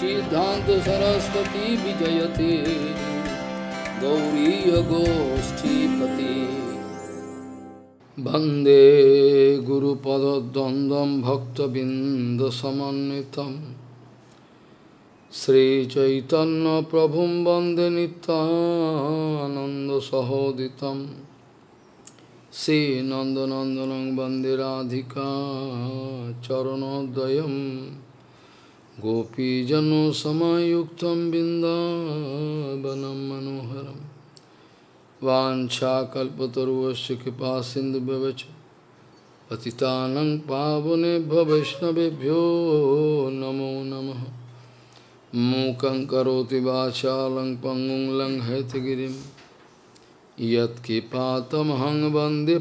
সিদ্ধান্ত সরস্বতী বিজয়তে। গৌরী গোষ্ঠীপতি। বন্দে গুরুপদ্বন্দ্বম ভক্তবৃন্দসমন্বিতম। শ্রীচৈতন্য প্রভু বন্দে নিত্যানন্দসহোদিতম। শ্রী নন্দনন্দনং বন্দে রাধিকা চরণোদয় श्रीचैतन्यप्रभुं वन्दे नित्यानन्दसहोदितं श्रीनन्दनन्दनं वन्दे राधिका चरणोदयं गोपीजनसमयुक्तं बिन्दावनं मनोहरं वाञ्छाकल्पतरुवस्य कृपा सिन्धुव्यवच पतितानं पावनेभ्यो वैष्णवेभ्यो नमो नमः मूकं करोति वाचालं पङ्गुं लङ्घयतगिरिं यत्किपातमहं वन्दे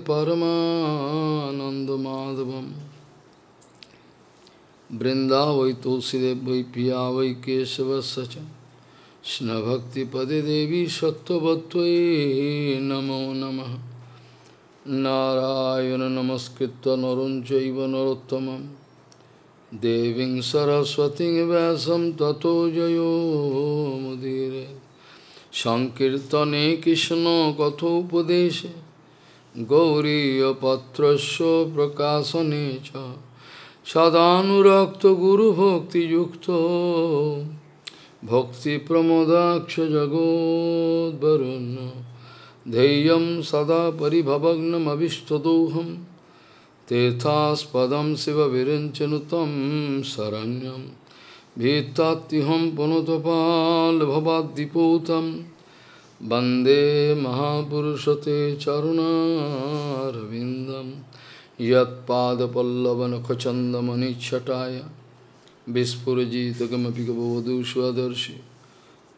परमानन्दमाधवं वृन्दावै तुलसीदेव वै पिया वै केशवस्य च कृष्णभक्तिपदे देवी सत्त्ववत्त्वयि नमो नमः नारायण नमस्कृत्य नरं चैव नरोत्तमम् देवीं सरस्वतीं व्यासं ततो जयो मुदीरे सङ्कीर्तने कृष्णकथोपदेशे गौरीयपत्रस्य प्रकाशने च सदानुरक्तगुरुभक्तियुक्तो भक्तिप्रमोदाक्षजगोद्वरुन् धैर्यं सदा परिभवग्नमभिष्टदोहम् तीर्थास्पदं शिवविरिञ्चनुतं शरण्यं भीत्तात्युहं पुनतपाल्भवाद्दिपूतं वन्दे महापुरुषते चरुणारविन्दं यत्पादपल्लवनखचन्दमनिच्छटाय विस्फुरजितकमपि गबवधू स्वदर्शि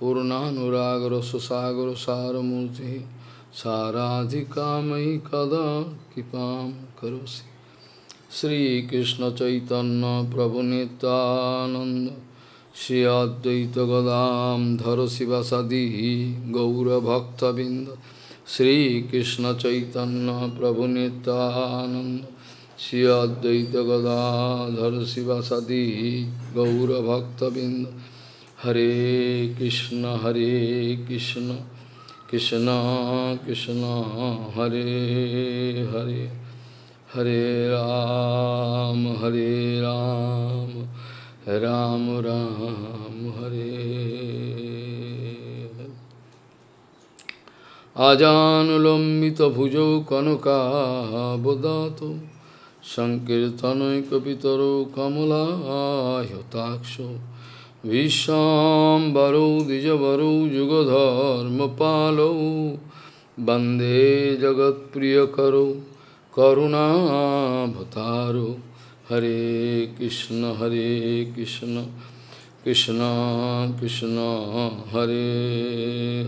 पूर्णानुरागरससागरसारमूर्तिः साराधिकामयि कदा कृपां करोसि श्रीकृष्ण चैतन्य प्रभु नित्यानंद श्री अद्वैत गदाम धर शिवसदी गौरभक्तबिंद श्रीकृष्ण चैतन्य प्रभु नित्यानंद श्री अद्वैत गदाधर शिवसदी गौरभक्तबिंद हरे कृष्ण हरे कृष्ण कृष्ण कृष्ण हरे हरे हरे राम हरे राम राम আজান লম্বিত ভুজৌ কনকাবদাত সংকীর্তনয় কবিতর কমলাহতাক্ষ বিশ্বাম্বরৌ দ্বিজবরৌ যুগধর্মপালৌ বন্দে জগৎপ্রিয়করৌ করুণাভতারো হরে কৃষ্ণ হরে কৃষ্ণ কৃষ্ণ কৃষ্ণ হরে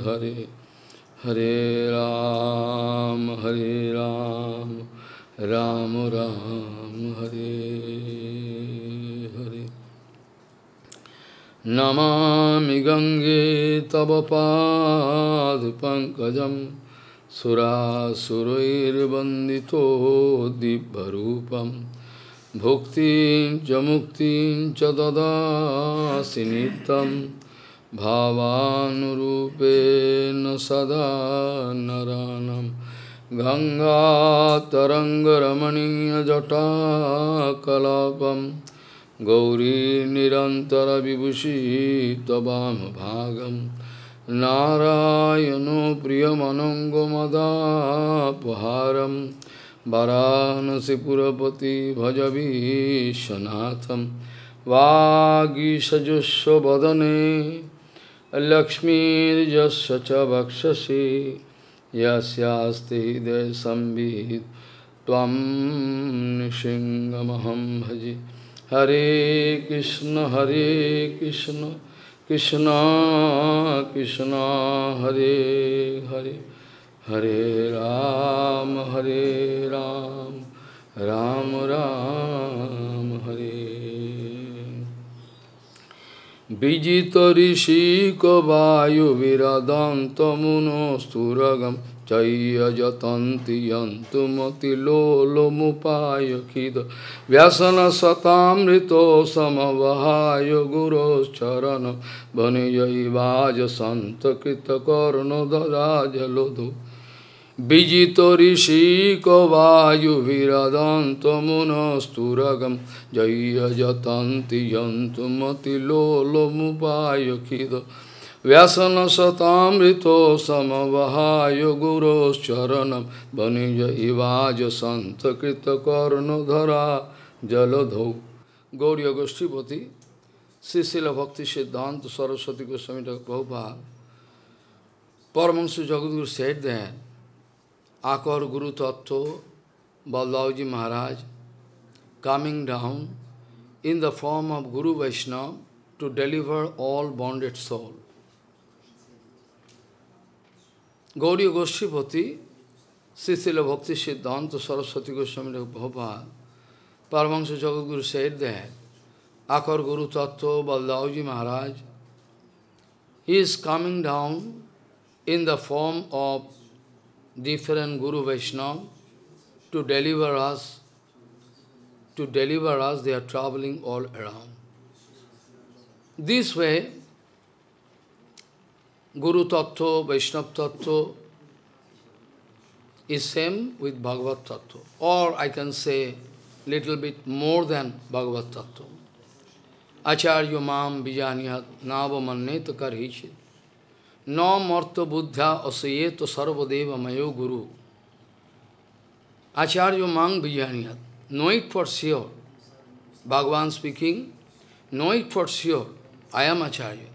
হরে हरे राम हरे राम राम राम, हरे हरे। नमामि गङ्गे तव पादपङ्कजं सुरासुरैर्वन्दितो दिव्यरूपं। भुक्तिं च मुक्तिं च ददासि भावानुरूपेण सदा नरानं गङ्गातरङ्गरमणीयजटाकलापं गौरी निरन्तरविभूषी त्ववामभागं नारायणो प्रियमनङ्गमदापहारं वरानसिपुरपति भजवीशनाथं वागीषजुष्वदने लक्ष्मीर्यस्य च यस्यास्ति हृदयसंवित् त्वं नृसिंहमहं भजे। हरे कृष्ण हरे कृष्ण कृष्ण कृष्ण, हरे हरे। हरे राम हरे राम राम राम। विजितऋषिकवायुविरदन्तमुनोस्तुरगं चय्यजतन्ति यन्तुमतिलोलोमुपायखिद व्यसनसतामृतो समवहाय दराज लोधु विजित ऋषि को वायुभिरदन्तमुनस्तुरगं जयजतन्ति जन्तुमतिलोलमुपायखिद व्यसनशतामृतो समवहाय गुरोश्चरणं बनिज इवाज संत कृत कर्ण धरा जलधो। गौरी गोष्ठीपति श्रीशिल भक्ति सिद्धांत सरस्वती गोस्वामी प्रभुपाद परमंश जगदगुरु सेठ दें Akar Guru Tattva, Baladevji Maharaj, coming down in the form of Guru Vaishnava to deliver all bonded soul. Gauriya Goshtipati, Sisila Bhakti Siddhanta Saraswati Goswami Prabhupada, Paramahansa Jagadguru said that Akar Guru Tattva, Baladevji Maharaj, he is coming down in the form of different Guru Vaishnava to deliver us, to deliver us, they are traveling all around. This way, Guru Tattva, Vaishnava Tattva is same with Bhagavad Tattva, or I can say little bit more than Bhagavad Tattva. Acharya mam bijanyat navamannet karhichit No marta buddha asayeto sarvadeva mayo guru. Acharya mang vijaniyat. Know it for sure. Bhagavan speaking, know it for sure. I am Acharya.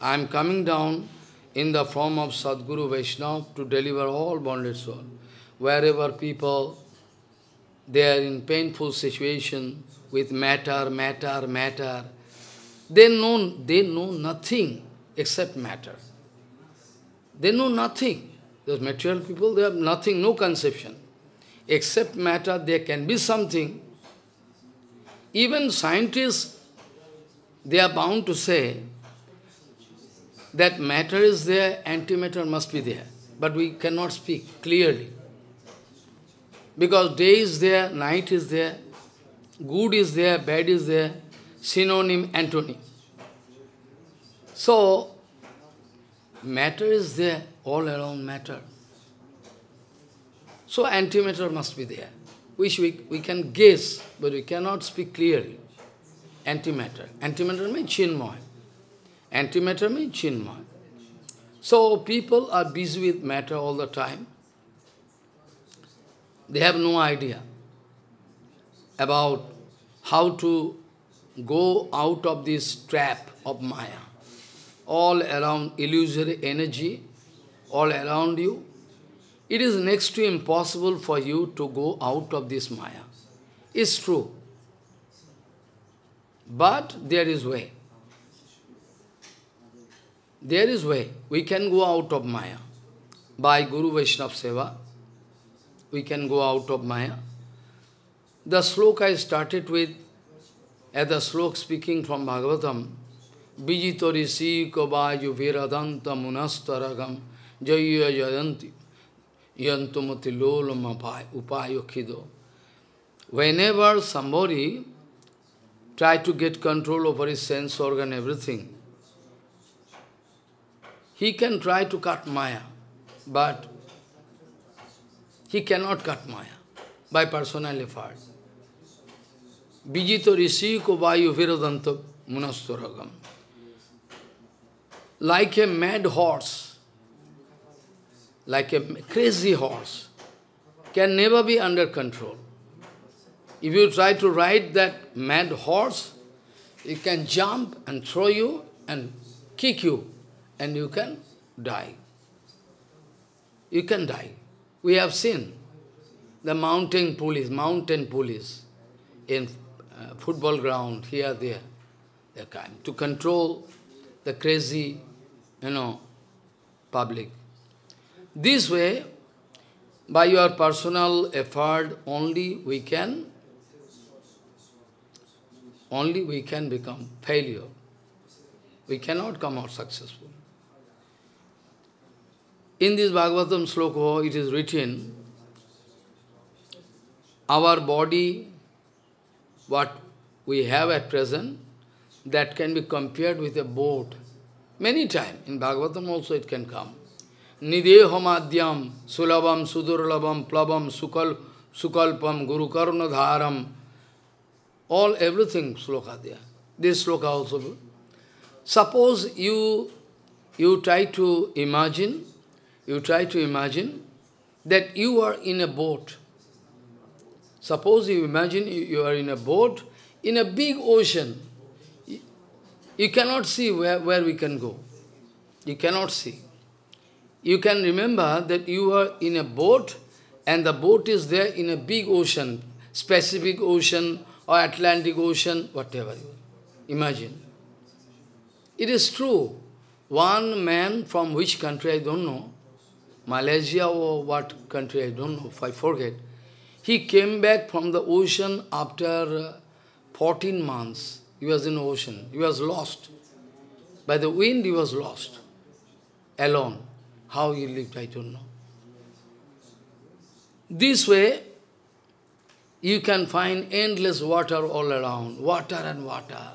I am coming down in the form of Sadguru Vaishnava to deliver all bonded soul. Wherever people, they are in painful situation with matter, matter, matter, they know, they know nothing except matter. They know nothing. Those material people, they have nothing, no conception. Except matter, there can be something. Even scientists, they are bound to say that matter is there, antimatter must be there. But we cannot speak clearly. Because day is there, night is there, good is there, bad is there, synonym, antonym. So, Matter is there, all around matter. So antimatter must be there, which we, we can guess, but we cannot speak clearly. Antimatter. Antimatter means chinmoy. Antimatter means chinmoy. So people are busy with matter all the time. They have no idea about how to go out of this trap of Maya all around illusory energy, all around you, it is next to impossible for you to go out of this Maya. It's true. But there is way. There is way. We can go out of Maya. By Guru Vaishnava Seva, we can go out of Maya. The sloka I started with, at the sloka speaking from Bhagavatam, Vijito rishi kovayu viradanta munastaragam jaya jayanti yantumati lolam upayo kido. Whenever somebody try to get control over his sense organ, everything, he can try to cut Maya, but he cannot cut Maya by personal effort. Vijito rishi ko vayu viradanta munastaragam like a mad horse, like a crazy horse, can never be under control. If you try to ride that mad horse, it can jump and throw you and kick you, and you can die. You can die. We have seen the mountain police, mountain police in uh, football ground, here, there, they come to control the crazy you know, public. This way, by your personal effort, only we can, only we can become failure. We cannot come out successful. In this Bhagavatam sloka, it is written, our body, what we have at present, that can be compared with a boat. Many times, in Bhagavatam also it can come. Nidehamadyam, sulabam, sudurlabam, plabam, sukal, sukalpam, guru dharam. All, everything sloka there. This sloka also. Suppose you, you try to imagine, you try to imagine that you are in a boat. Suppose you imagine you are in a boat in a big ocean. You cannot see where, where we can go. You cannot see. You can remember that you are in a boat and the boat is there in a big ocean, Pacific Ocean or Atlantic Ocean, whatever. Imagine. It is true. One man from which country I don't know, Malaysia or what country I don't know, if I forget, he came back from the ocean after uh, 14 months. He was in ocean. He was lost. By the wind, he was lost. Alone. How he lived, I don't know. This way, you can find endless water all around. Water and water.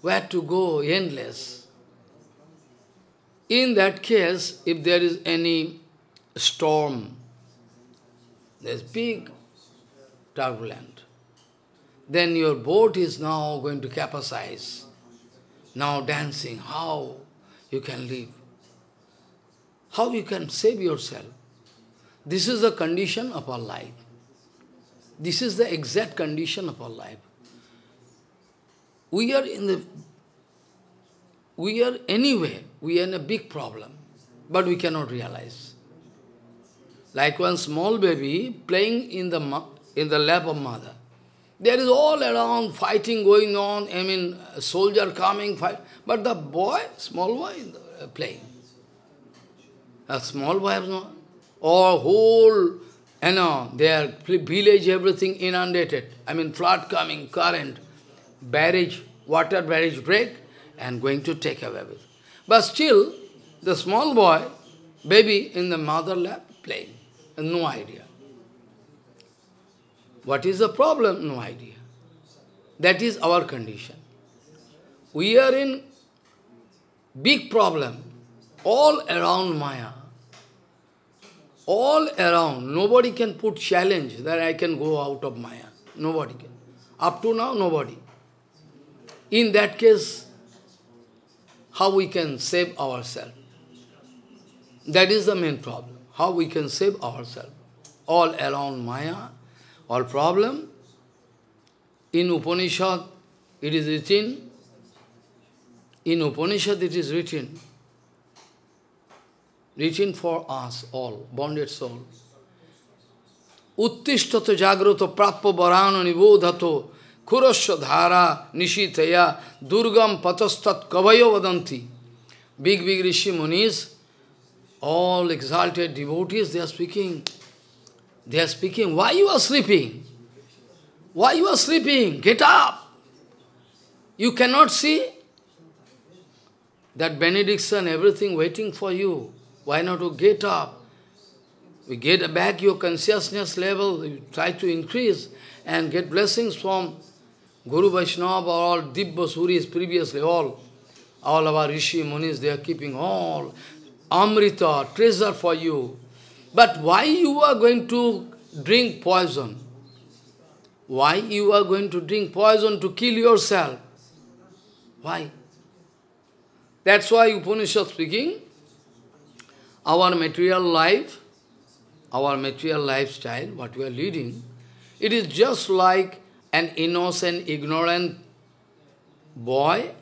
Where to go? Endless. In that case, if there is any storm, there's big turbulent. Then your boat is now going to capsize. Now dancing, how you can live? How you can save yourself? This is the condition of our life. This is the exact condition of our life. We are in the, we are anyway, we are in a big problem, but we cannot realize. Like one small baby playing in the, in the lap of mother. There is all around fighting going on, I mean, soldier coming, fight. But the boy, small boy, playing. A small boy no, or whole, you know, their village, everything inundated. I mean, flood coming, current, barrage, water barrage break, and going to take away everything. But still, the small boy, baby in the mother lap, playing. No idea. What is the problem? No idea. That is our condition. We are in big problem all around Maya. All around. Nobody can put challenge that I can go out of Maya. Nobody can. Up to now, nobody. In that case, how we can save ourselves? That is the main problem how we can save ourselves. All around Maya, all problem. In Upanishad, it is written, in Upanishad it is written, written for us all, bonded soul. Uttishtato jagrato prappo varano nibodhato kurasya dhara nishitaya durgam patastat kavayo vadanti. Big, big Rishi Munis, all exalted devotees, they are speaking. They are speaking, why you are sleeping? Why you are sleeping? Get up! You cannot see that benediction, everything waiting for you. Why not to get up? We get back your consciousness level, you try to increase and get blessings from Guru Vaishnava or all Dibba Suris previously, all, all our Rishi Munis, they are keeping all Amrita, treasure for you. But why you are going to drink poison? Why you are going to drink poison to kill yourself? Why? That's why Upanishad speaking, our material life, our material lifestyle, what we are leading, it is just like an innocent, ignorant boy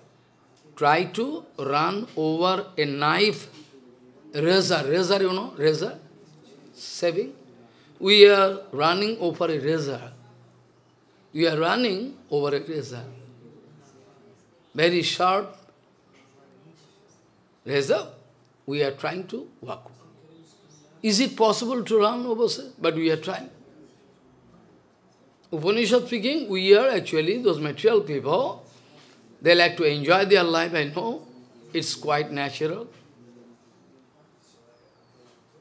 try to run over a knife razor, razor, you know, razor, saving. We are running over a razor. We are running over a razor. Very sharp razor, we are trying to walk. Is it possible to run over, but we are trying. Upanishad speaking, we are actually those material people, they like to enjoy their life, I know, it's quite natural.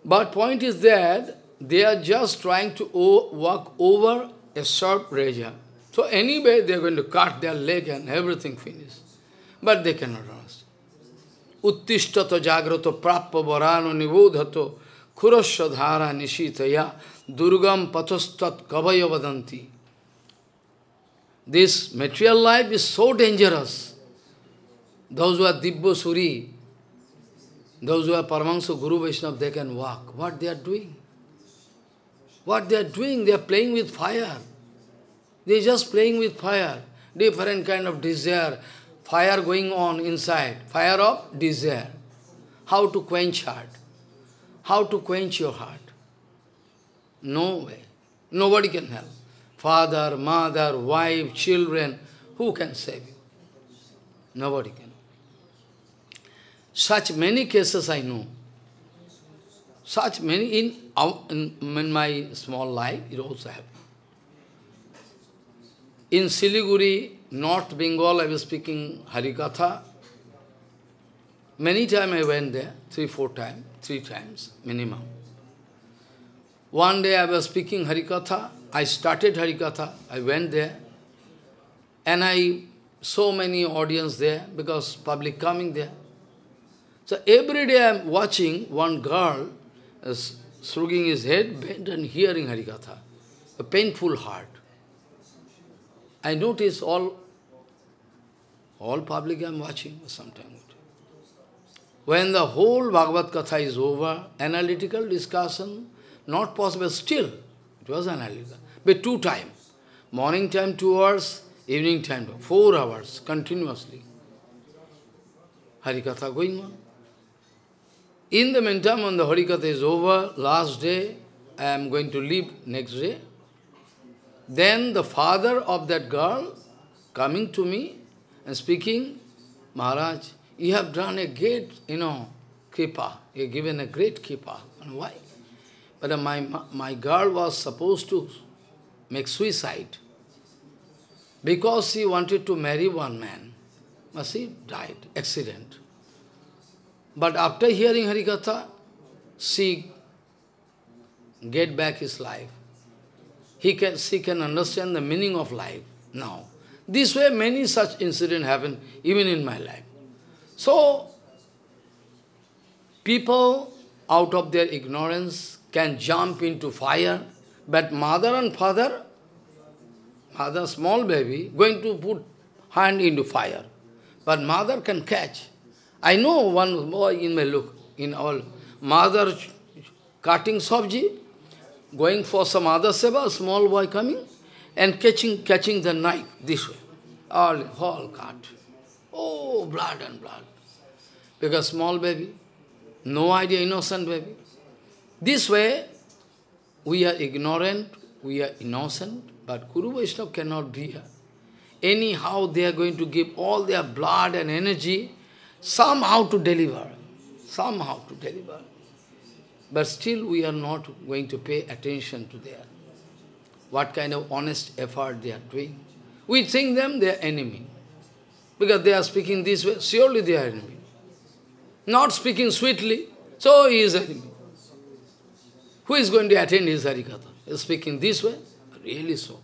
But point is that they are just trying to walk over a sharp razor. So anyway, they are going to cut their leg and everything finished. But they cannot understand. Uttishtato jagrato prappa varano nivodhato khurasya dhara nishitaya durgam pathastat kavaya vadanti. This material life is so dangerous. Those who are Dibbo Suri, those who are Paramahansa Guru Vaishnava, they can walk. What they are doing? What they are doing? They are playing with fire. They are just playing with fire. Different kind of desire. Fire going on inside. Fire of desire. How to quench heart. How to quench your heart. No way. Nobody can help. Father, mother, wife, children, who can save you? Nobody can. Such many cases I know. Such many in, in, in my small life, it also happened. In Siliguri, North Bengal, I was speaking Harikatha. Many times I went there, three, four times, three times minimum. One day I was speaking Harikatha, I started Harikatha, I went there, and I so many audience there, because public coming there. So every day I am watching one girl uh, shrugging his head, bent and hearing Harikatha. A painful heart. I notice all, all public I am watching sometimes. When the whole Bhagavad Katha is over, analytical discussion, not possible still. It was analytical. But two time. Morning time two hours, evening time four hours continuously. Harikatha going on. In the meantime, when the Harikatha is over, last day, I am going to leave next day. Then the father of that girl coming to me and speaking, Maharaj, you have done a great, you know, kripa. You have given a great kripa. And why? But my, my girl was supposed to make suicide because she wanted to marry one man. But she died, accident. But after hearing Harikatha, she get back his life. He can, she can understand the meaning of life now. This way many such incidents happen even in my life. So, people out of their ignorance can jump into fire, but mother and father, mother small baby, going to put hand into fire. But mother can catch. I know one boy in my look, in our mother cutting sabji, going for some other seva, small boy coming and catching catching the knife this way. All, all cut. Oh, blood and blood. Because small baby, no idea, innocent baby. This way, we are ignorant, we are innocent, but Guru Vaishnava cannot bear. Anyhow, they are going to give all their blood and energy somehow to deliver, somehow to deliver. But still we are not going to pay attention to their, what kind of honest effort they are doing. We think them their enemy. Because they are speaking this way, surely they are enemy. Not speaking sweetly, so he is enemy. Who is going to attend his Harikatha? He is speaking this way? Really so.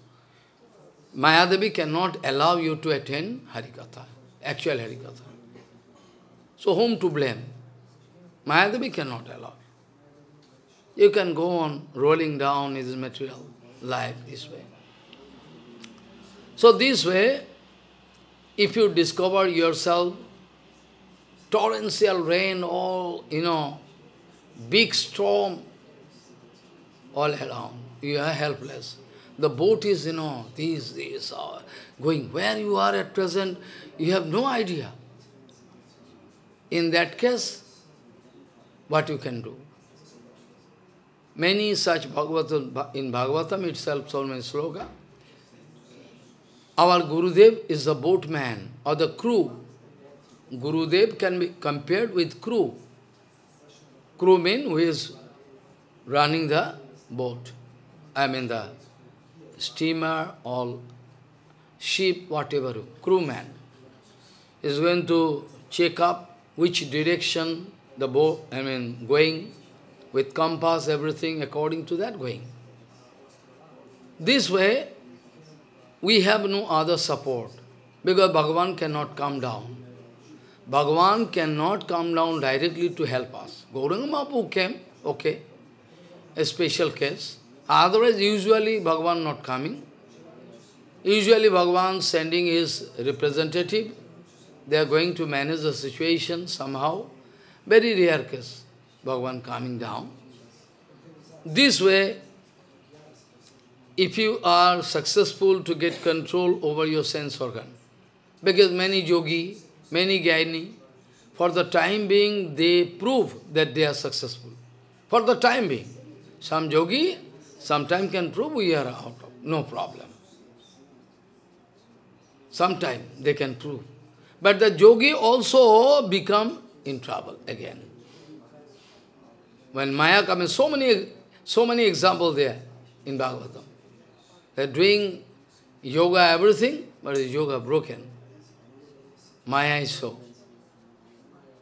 Mayadevi cannot allow you to attend Harikatha, actual Harikatha. So whom to blame? Mayadevi cannot allow. You can go on rolling down his material life this way. So this way, if you discover yourself, torrential rain, all, you know, big storm, all around, you are helpless. The boat is, you know, these, these are uh, going. Where you are at present, you have no idea. In that case, what you can do? Many such Bhagavatam, in Bhagavatam itself, so many sloka. Our Gurudev is the boatman or the crew. Gurudev can be compared with crew. Crew means who is running the boat. I mean the steamer or ship, whatever, crewman is going to check up which direction the boat, I mean, going, with compass, everything according to that going. This way, we have no other support, because Bhagavan cannot come down. Bhagavan cannot come down directly to help us. Gauranga Mahaprabhu came, okay, a special case. Otherwise, usually Bhagavan not coming. Usually Bhagavan sending his representative, they are going to manage the situation somehow. Very rare case, Bhagavan coming down. This way, if you are successful to get control over your sense organ, because many yogi, many gyani, for the time being, they prove that they are successful. For the time being. Some yogi, sometime can prove we are out of, no problem. Sometime they can prove. But the yogi also become in trouble again. When Maya comes, so many, so many examples there in Bhagavatam. They're doing yoga, everything, but yoga broken. Maya is so.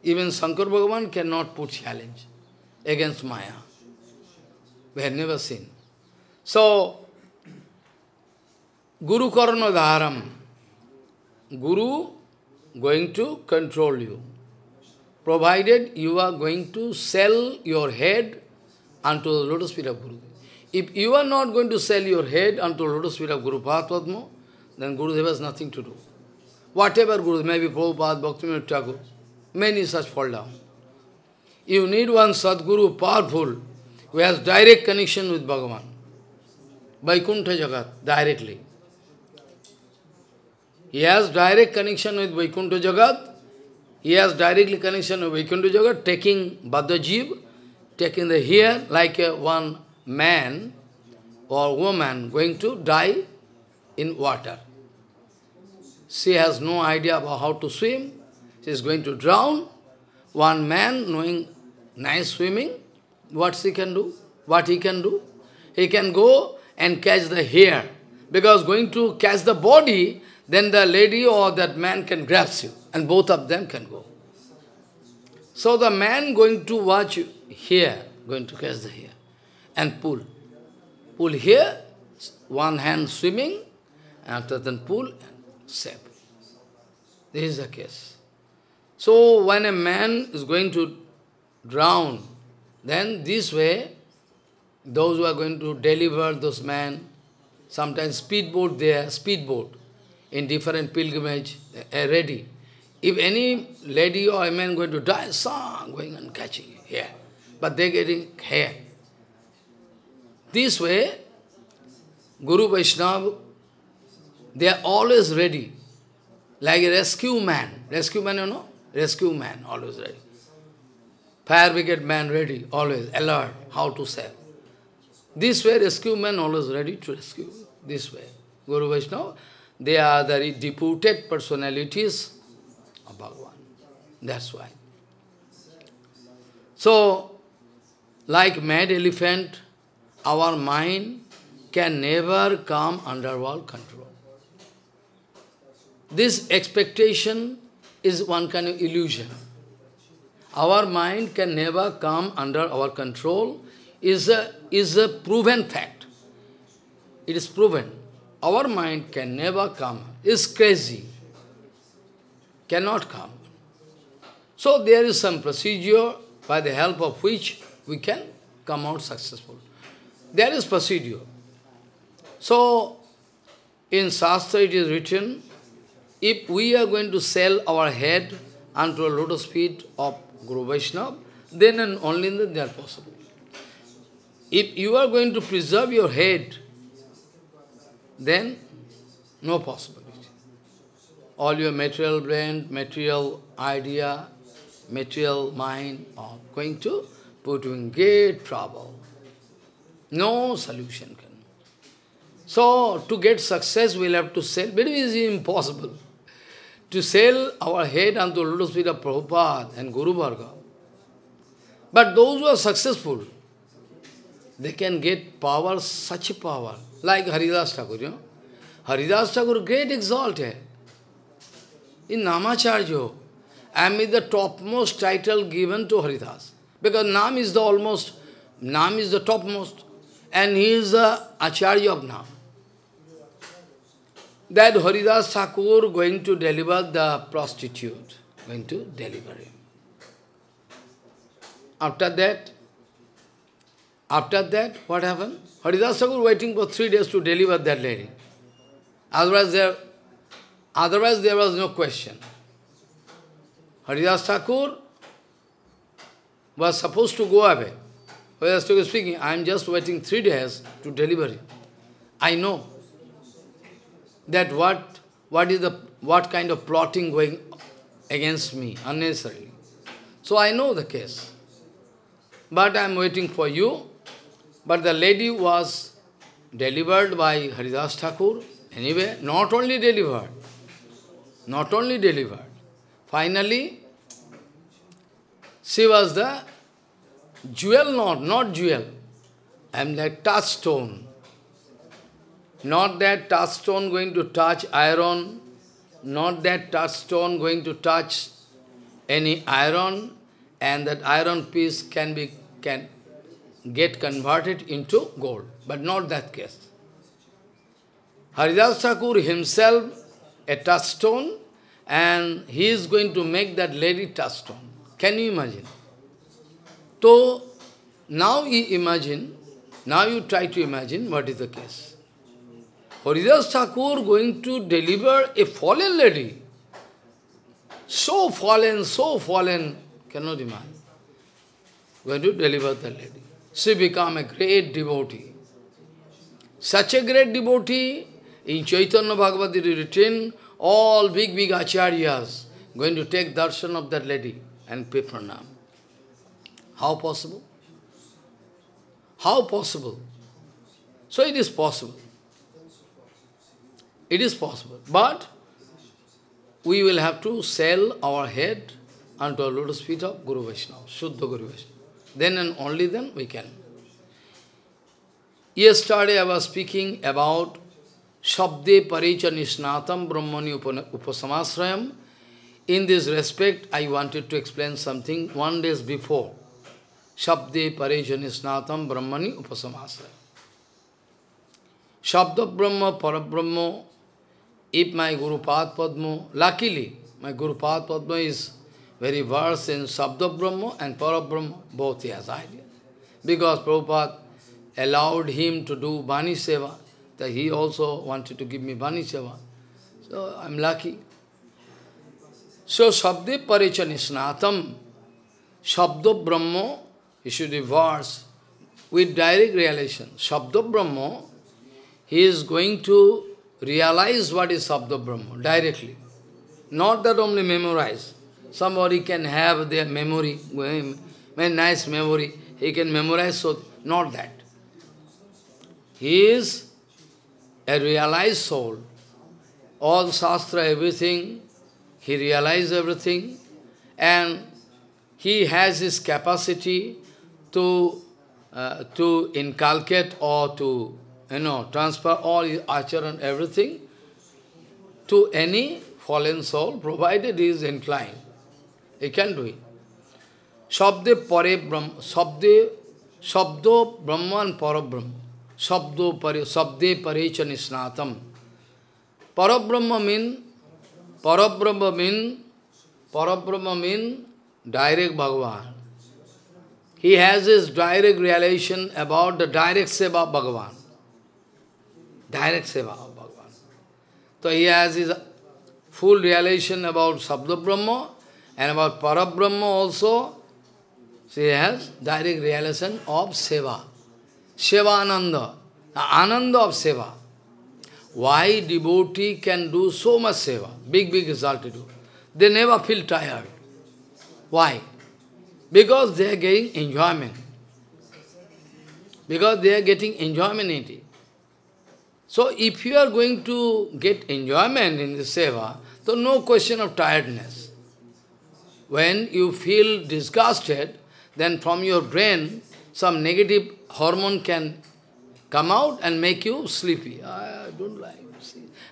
Even Shankar Bhagavan cannot put challenge against Maya. We have never seen. So, Guru Karna Dharam, Guru going to control you, provided you are going to sell your head unto the lotus feet of Guru. If you are not going to sell your head unto the lotus feet of Guru Padma, then Guru has nothing to do. Whatever Guru, maybe Prabhupada, Bhaktivinoda Thakur, many such fall down. You need one Sadguru, powerful, who has direct connection with Bhagavan. Vaikuntha Jagat, directly. He has direct connection with Vaikuntha Jagat. He has directly connection with Vaikuntha Jagat, taking Badajiv, taking the hair like a one man or woman going to die in water. She has no idea about how to swim. She is going to drown. One man knowing nice swimming, what she can do? What he can do? He can go and catch the hair. Because going to catch the body, then the lady or that man can grasp you, and both of them can go. So the man going to watch here, going to catch the hair, and pull. Pull here, one hand swimming, after then pull and save. This is the case. So when a man is going to drown, then this way, those who are going to deliver those men, sometimes speedboat there, speedboat, in different pilgrimage, uh, ready. If any lady or a man going to die, song going and catching here. But they're getting here. This way, Guru Vaishnava, they are always ready. Like a rescue man. Rescue man, you know? Rescue man, always ready. Fire brigade man ready, always alert, how to save. This way, rescue man always ready to rescue. This way. Guru Vaishnava, they are the deputed personalities of Bhagavan. That's why. So, like mad elephant, our mind can never come under our control. This expectation is one kind of illusion. Our mind can never come under our control is a, is a proven fact. It is proven. Our mind can never come. It's crazy. Cannot come. So there is some procedure by the help of which we can come out successful. There is procedure. So, in Shastra it is written, if we are going to sell our head unto a lotus feet of Guru Vaishnava, then and only then they are possible. If you are going to preserve your head, then no possibility. All your material brain, material idea, material mind are going to put you in great trouble. No solution can. So, to get success, we'll have to sell. But it is impossible to sell our head and unto lotus feet of Prabhupada and Guru Varga. But those who are successful, they can get power, such power, like Haridas Thakur, you know. Haridas Thakur, great exalted. In Namacharya, I am the topmost title given to Haridas. Because Nam is the almost Nam is the topmost. And he is the Acharya of Nam. That Haridas Thakur going to deliver the prostitute, going to deliver him. After that, after that, what happened? Haridas Thakur waiting for three days to deliver that lady. Otherwise there, otherwise there was no question. Haridas Thakur was supposed to go away. Haridas Thakur speaking, I am just waiting three days to deliver it. I know that what, what is the, what kind of plotting going against me unnecessarily. So I know the case. But I am waiting for you. But the lady was delivered by Haridas Thakur. Anyway, not only delivered, not only delivered, finally, she was the jewel not, not jewel. I am the touchstone. Not that touchstone going to touch iron, not that touchstone going to touch any iron, and that iron piece can be can get converted into gold, but not that case. Haridas Thakur himself a touchstone and he is going to make that lady touchstone. Can you imagine? So, now you imagine, now you try to imagine what is the case. Haridas Thakur going to deliver a fallen lady. So fallen, so fallen, cannot imagine. Going to deliver the lady. She become a great devotee. Such a great devotee, in Chaitanya Bhagavad Gita written, all big, big acharyas going to take darshan of that lady and pay pranam. How possible? How possible? So it is possible. It is possible. But we will have to sell our head unto a lotus feet of Guru Vaishnava, Shuddha Guru Vaishnava. Then and only then we can. Yesterday I was speaking about Shabde Paricha Nisnatam Brahmani Upasamasrayam. In this respect, I wanted to explain something one day before. Shabde Paricha Nisnatam Brahmani Upasamasrayam. Shabda Brahma Parabrahma, if my Guru Pad Padma, luckily, my Guru Pad Padma is very versed in Sabda Brahma and Parabrahma, both he has idea. Because Prabhupada allowed him to do Bani Seva, that he also wanted to give me Bani Seva. So I'm lucky. So Sabde Parichanisnatam, Sabda Brahma, he should be verse with direct realization. Sabda Brahma, he is going to realize what is Sabda Brahma directly. Not that only memorize. Somebody can have their memory, very nice memory, he can memorize, so not that. He is a realized soul. All Shastra, everything, he realized everything, and he has his capacity to uh, to inculcate or to you know transfer all his acharan, everything to any fallen soul, provided he is inclined. He can do it. Shabde pare brahma, sabde, sabdo brahman parabrahma. Sabdo pare, sabde parecha nisnatam. Parabrahma mean, parabrahma mean, parabrahma mean direct Bhagavan. He has his direct realization about the direct seva of Bhagavan. Direct seva of Bhagavan. So he has his full realization about Sabda Brahma and about Parabrahma also. She has direct realization of seva. Seva Ananda. Ananda of seva. Why devotee can do so much seva? Big, big result to do. They never feel tired. Why? Because they are getting enjoyment. Because they are getting enjoyment in it. So if you are going to get enjoyment in the seva, so no question of tiredness. When you feel disgusted, then from your brain, some negative hormone can come out and make you sleepy. I don't like,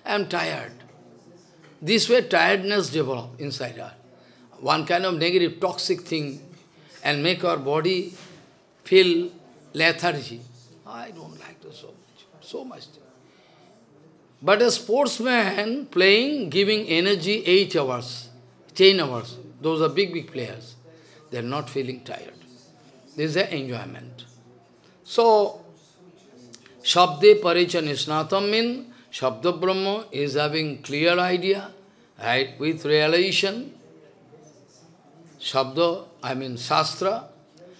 I am tired. This way tiredness develop inside us. One kind of negative, toxic thing and make our body feel lethargy. I don't like this so much, so much. But a sportsman playing, giving energy 8 hours, 10 hours, those are big, big players. They are not feeling tired. This is enjoyment. So, Shabde Paricha Nisnatam means Shabda Brahma is having clear idea, right, with realization. Shabda, I mean Shastra,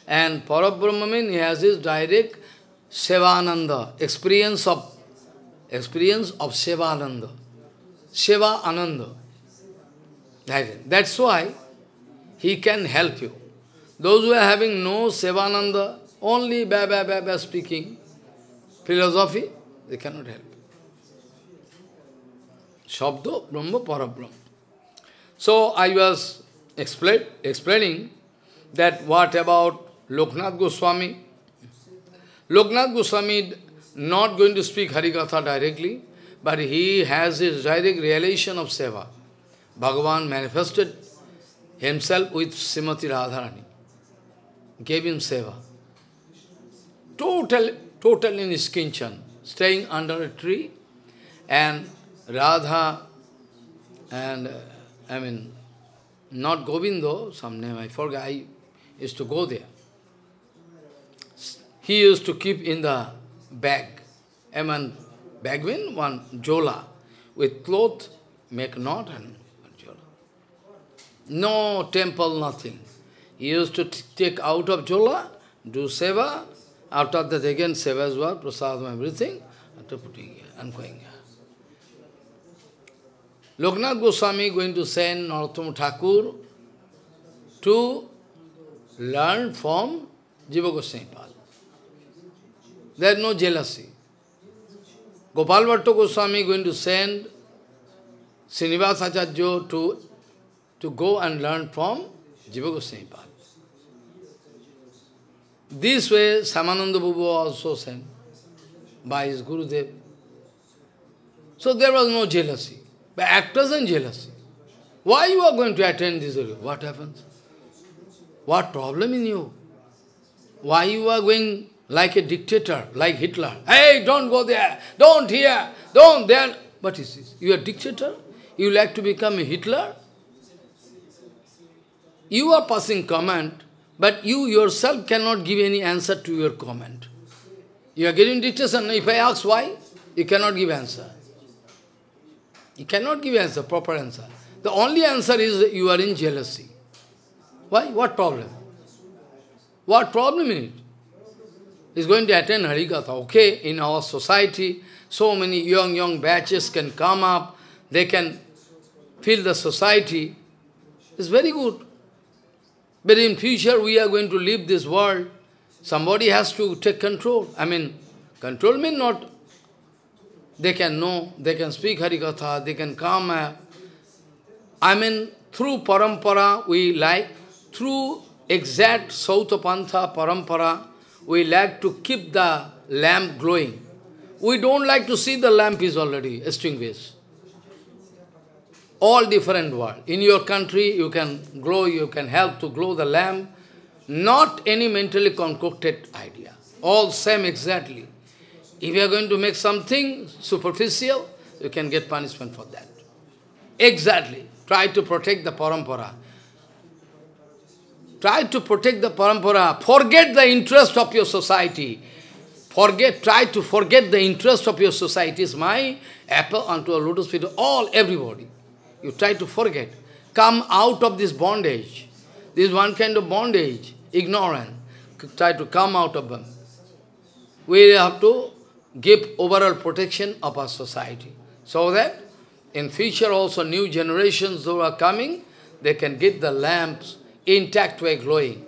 and Parabrahma means he has his direct Sevananda, experience of experience of Sevananda. Seva Ananda. That's why he can help you. Those who are having no Sevananda, only ba ba speaking, philosophy, they cannot help. Shabdo, Brahma, Parabrahma. So I was explain, explaining that what about Loknath Goswami? Loknath Goswami not going to speak Harikatha directly, but he has his direct realization of Seva. Bhagavan manifested himself with Srimati Radharani, gave him Seva. Total, total in his kinchan, staying under a tree, and Radha, and uh, I mean, not Govindo, some name I forgot, I used to go there. He used to keep in the bag. I mean, bag mean one jola with cloth, make knot and. No temple, nothing. He used to take out of jola, do seva, after that again seva as well, prasadam, everything, after putting here and going here. Loknath Goswami going to send Narottam Thakur to learn from Jiva Goswami there is no jealousy. Gopal Goswami going to send Srinivas Acharya to, to go and learn from Jiva Goswami This way, Syamananda Babu also sent by his Gurudev. So there was no jealousy. But actors and jealousy. Why you are going to attend this? What happens? What problem in you? Why you are going like a dictator, like Hitler. Hey, don't go there, don't here, don't there. What is this? You are a dictator? You like to become a Hitler? You are passing comment, but you yourself cannot give any answer to your comment. You are getting dictation. If I ask why, you cannot give answer. You cannot give answer, proper answer. The only answer is you are in jealousy. Why? What problem? What problem in it? is going to attend Harikatha. Okay, in our society, so many young, young batches can come up, they can fill the society. It's very good. But in future, we are going to leave this world. Somebody has to take control. I mean, control means not they can know, they can speak Harikatha, they can come. Uh, I mean, through parampara, we like, through exact Sautapantha parampara, we like to keep the lamp glowing. We don't like to see the lamp is already extinguished. All different world. In your country, you can glow, you can help to glow the lamp. Not any mentally concocted idea. All same exactly. If you are going to make something superficial, you can get punishment for that. Exactly. Try to protect the parampara. Try to protect the parampara. Forget the interest of your society. Forget, try to forget the interest of your society. Is my apple onto a lotus feet. All, everybody. You try to forget. Come out of this bondage. This is one kind of bondage, ignorance. Try to come out of them. We have to give overall protection of our society. So that in future also new generations who are coming, they can get the lamps intact way glowing.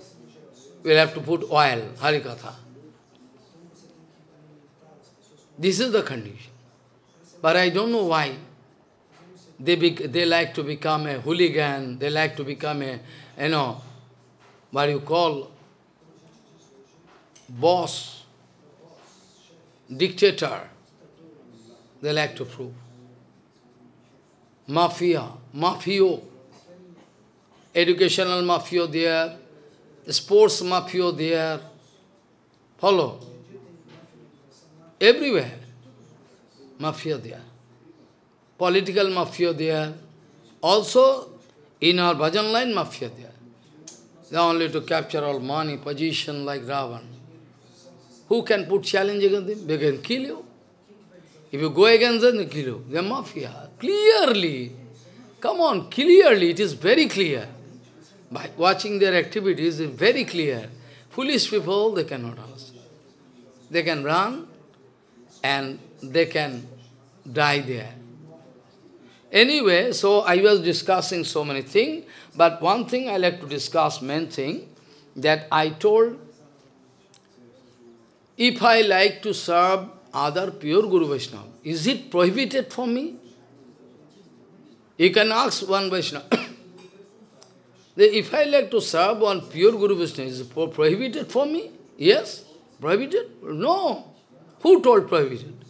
We'll have to put oil, Harikatha. This is the condition. But I don't know why. They, they like to become a hooligan, they like to become a, you know, what you call boss, dictator. They like to prove. Mafia, mafio educational mafia there, sports mafia there, Follow. Everywhere. Mafia there. Political mafia there. Also, in our bhajan line, mafia there. They only to capture all money, position like Ravan. Who can put challenge against them? They can kill you. If you go against them, they kill you. They are mafia. Clearly. Come on, clearly. It is very clear. By watching their activities, it is very clear. Foolish people, they cannot understand. They can run and they can die there. Anyway, so I was discussing so many things, but one thing I like to discuss, main thing, that I told, if I like to serve other pure Guru Vaishnava, is it prohibited for me? You can ask one Vaishnava, if I like to serve one pure Guru Vaishnava, is it prohibited for me? Yes? Prohibited? No. Who told prohibited?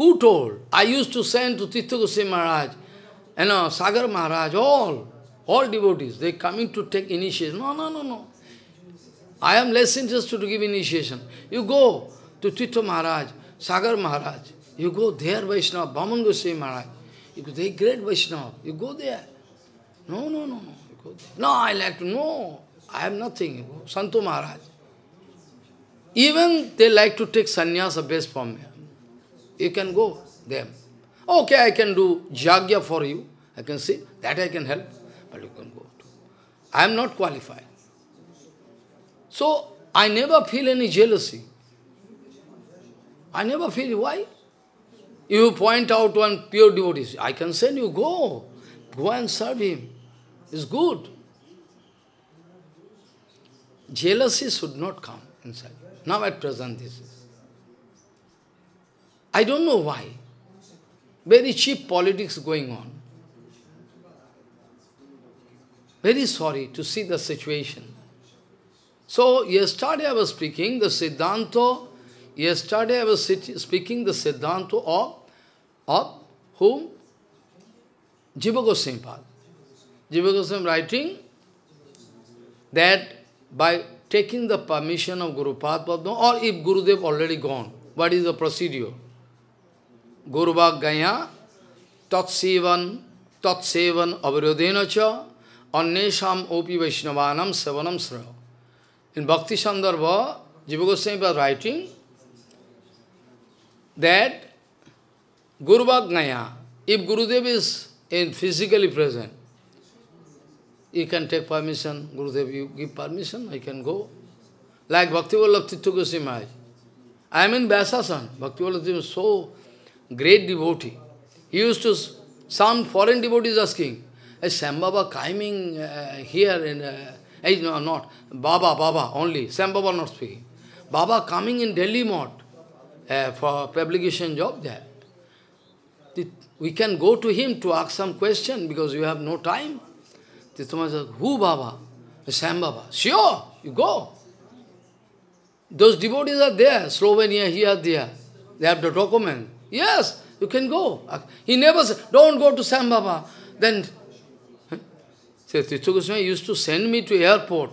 Who told? I used to send to Tirtha Maharaj, you know, Sagar Maharaj, all, all devotees, they coming to take initiation. No, no, no, no. I am less interested to give initiation. You go to Tirtha Maharaj, Sagar Maharaj, you go there, Vaishnava, Bhaman Goswami Maharaj, you go, there, great Vaishnava, you go there. No, no, no, no. You go there. No, I like to, no, I have nothing. You go, Santo Maharaj. Even they like to take sannyasa based from me. You can go them. Okay, I can do jagya for you. I can see that I can help, but you can go. I am not qualified. So, I never feel any jealousy. I never feel, why? You point out one pure devotee, I can send you, go. Go and serve him. It's good. Jealousy should not come inside. Now at present this is. I don't know why. Very cheap politics going on. Very sorry to see the situation. So, yesterday I was speaking the Siddhanta, yesterday I was speaking the Siddhanta of, of whom? Jiva Goswami Jiva Goswami writing that by taking the permission of Guru Padma, or if Gurudev already gone, what is the procedure? Guru Gaya, Tatsevan, Tatsevan Avarodena cha, Annesham Opi Vaishnavanam Savanam Sra. In Bhakti Sandarbha, Jiva Goswami was writing that Guru Gaya, if Gurudev is in physically present, you can take permission, Gurudev, you give permission, I can go. Like Bhakti Vallabh Tirtha Goswami I am in Vyasasan. Bhakti Vallabh is so great devotee. He used to, some foreign devotees asking, is Shyam Baba coming uh, here in, uh, no, not, Baba, Baba only, Shyam Baba not speaking. Baba coming in Delhi Mott uh, for publication job there. We can go to him to ask some question because you have no time. Tirthamaj says, who Baba? Shyam Baba. Sure, you go. Those devotees are there, Slovenia, here, there. They have the document. Yes, you can go. He never said, don't go to Shyam Baba. Then, say, Tirtha Goswami used to send me to airport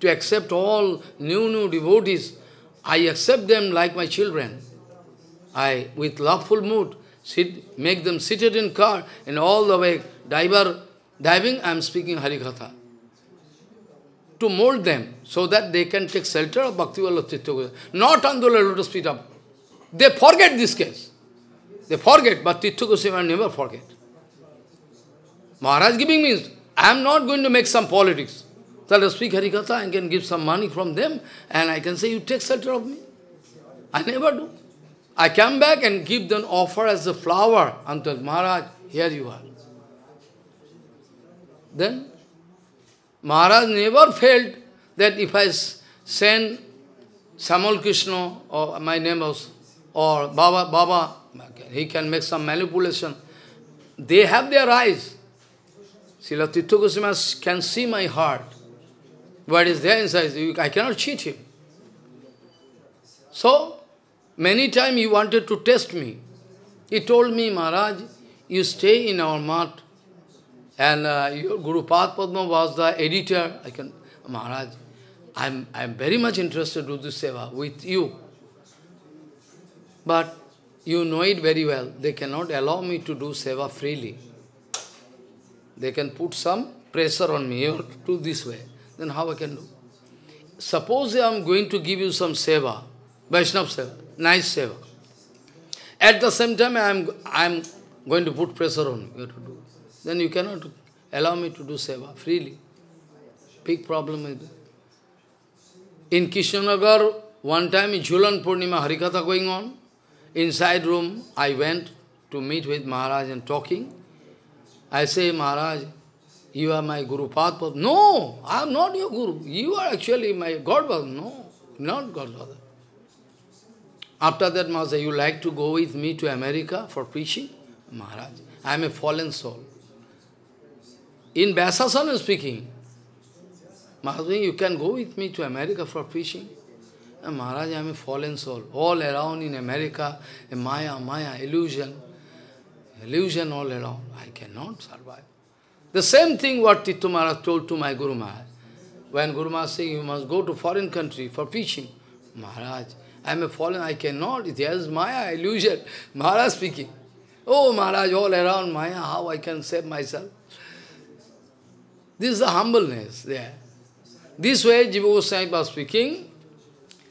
to accept all new, new devotees. I accept them like my children. I, with loveful mood, sit, make them seated in car and all the way, diver diving, I am speaking Harikatha. To mold them, so that they can take shelter of Bhakti Vallabh Not on the lotus feet of. They forget this case. They forget, but Tirtha Goswami never forget. Maharaj giving means, I am not going to make some politics. So I speak Harikatha, I can give some money from them, and I can say, you take shelter of me. I never do. I come back and give them offer as a flower until Maharaj, here you are. Then Maharaj never felt that if I send Samal Krishna or my name was or Baba, Baba, he can make some manipulation. They have their eyes. Srila Tirtha Goswami can see my heart. What is there inside? I cannot cheat him. So, many times he wanted to test me. He told me, Maharaj, you stay in our mat and uh, Guru Padma was the editor. I can, Maharaj, I'm, I'm very much interested do this seva with you. But you know it very well. They cannot allow me to do seva freely. They can put some pressure on me, you to do this way. Then how I can do? Suppose I am going to give you some seva, Vaishnava seva, nice seva. At the same time, I am, I am going to put pressure on you to do. Then you cannot allow me to do seva freely. Big problem is that. In Krishnanagar, one time in Jhulan Purnima Harikatha going on, inside room, I went to meet with Maharaj and talking. I say, Maharaj, you are my Guru Padma. No, I am not your Guru. You are actually my Godfather. No, not Godfather. After that, Maharaj you like to go with me to America for preaching? Maharaj, I am a fallen soul. In Vyasasana speaking, Maharaj, you can go with me to America for preaching. Eh, and Maharaj, I am a fallen soul. All around in America, a Maya, Maya, illusion. Illusion all around. I cannot survive. The same thing what Tittu Maharaj told to my Guru Maharaj. When Guru Maharaj said, you must go to foreign country for preaching. Maharaj, I am a fallen, I cannot. It has Maya, illusion. Maharaj speaking. Oh Maharaj, all around Maya, how I can save myself? This is the humbleness there. This way Jiva Goswami was speaking,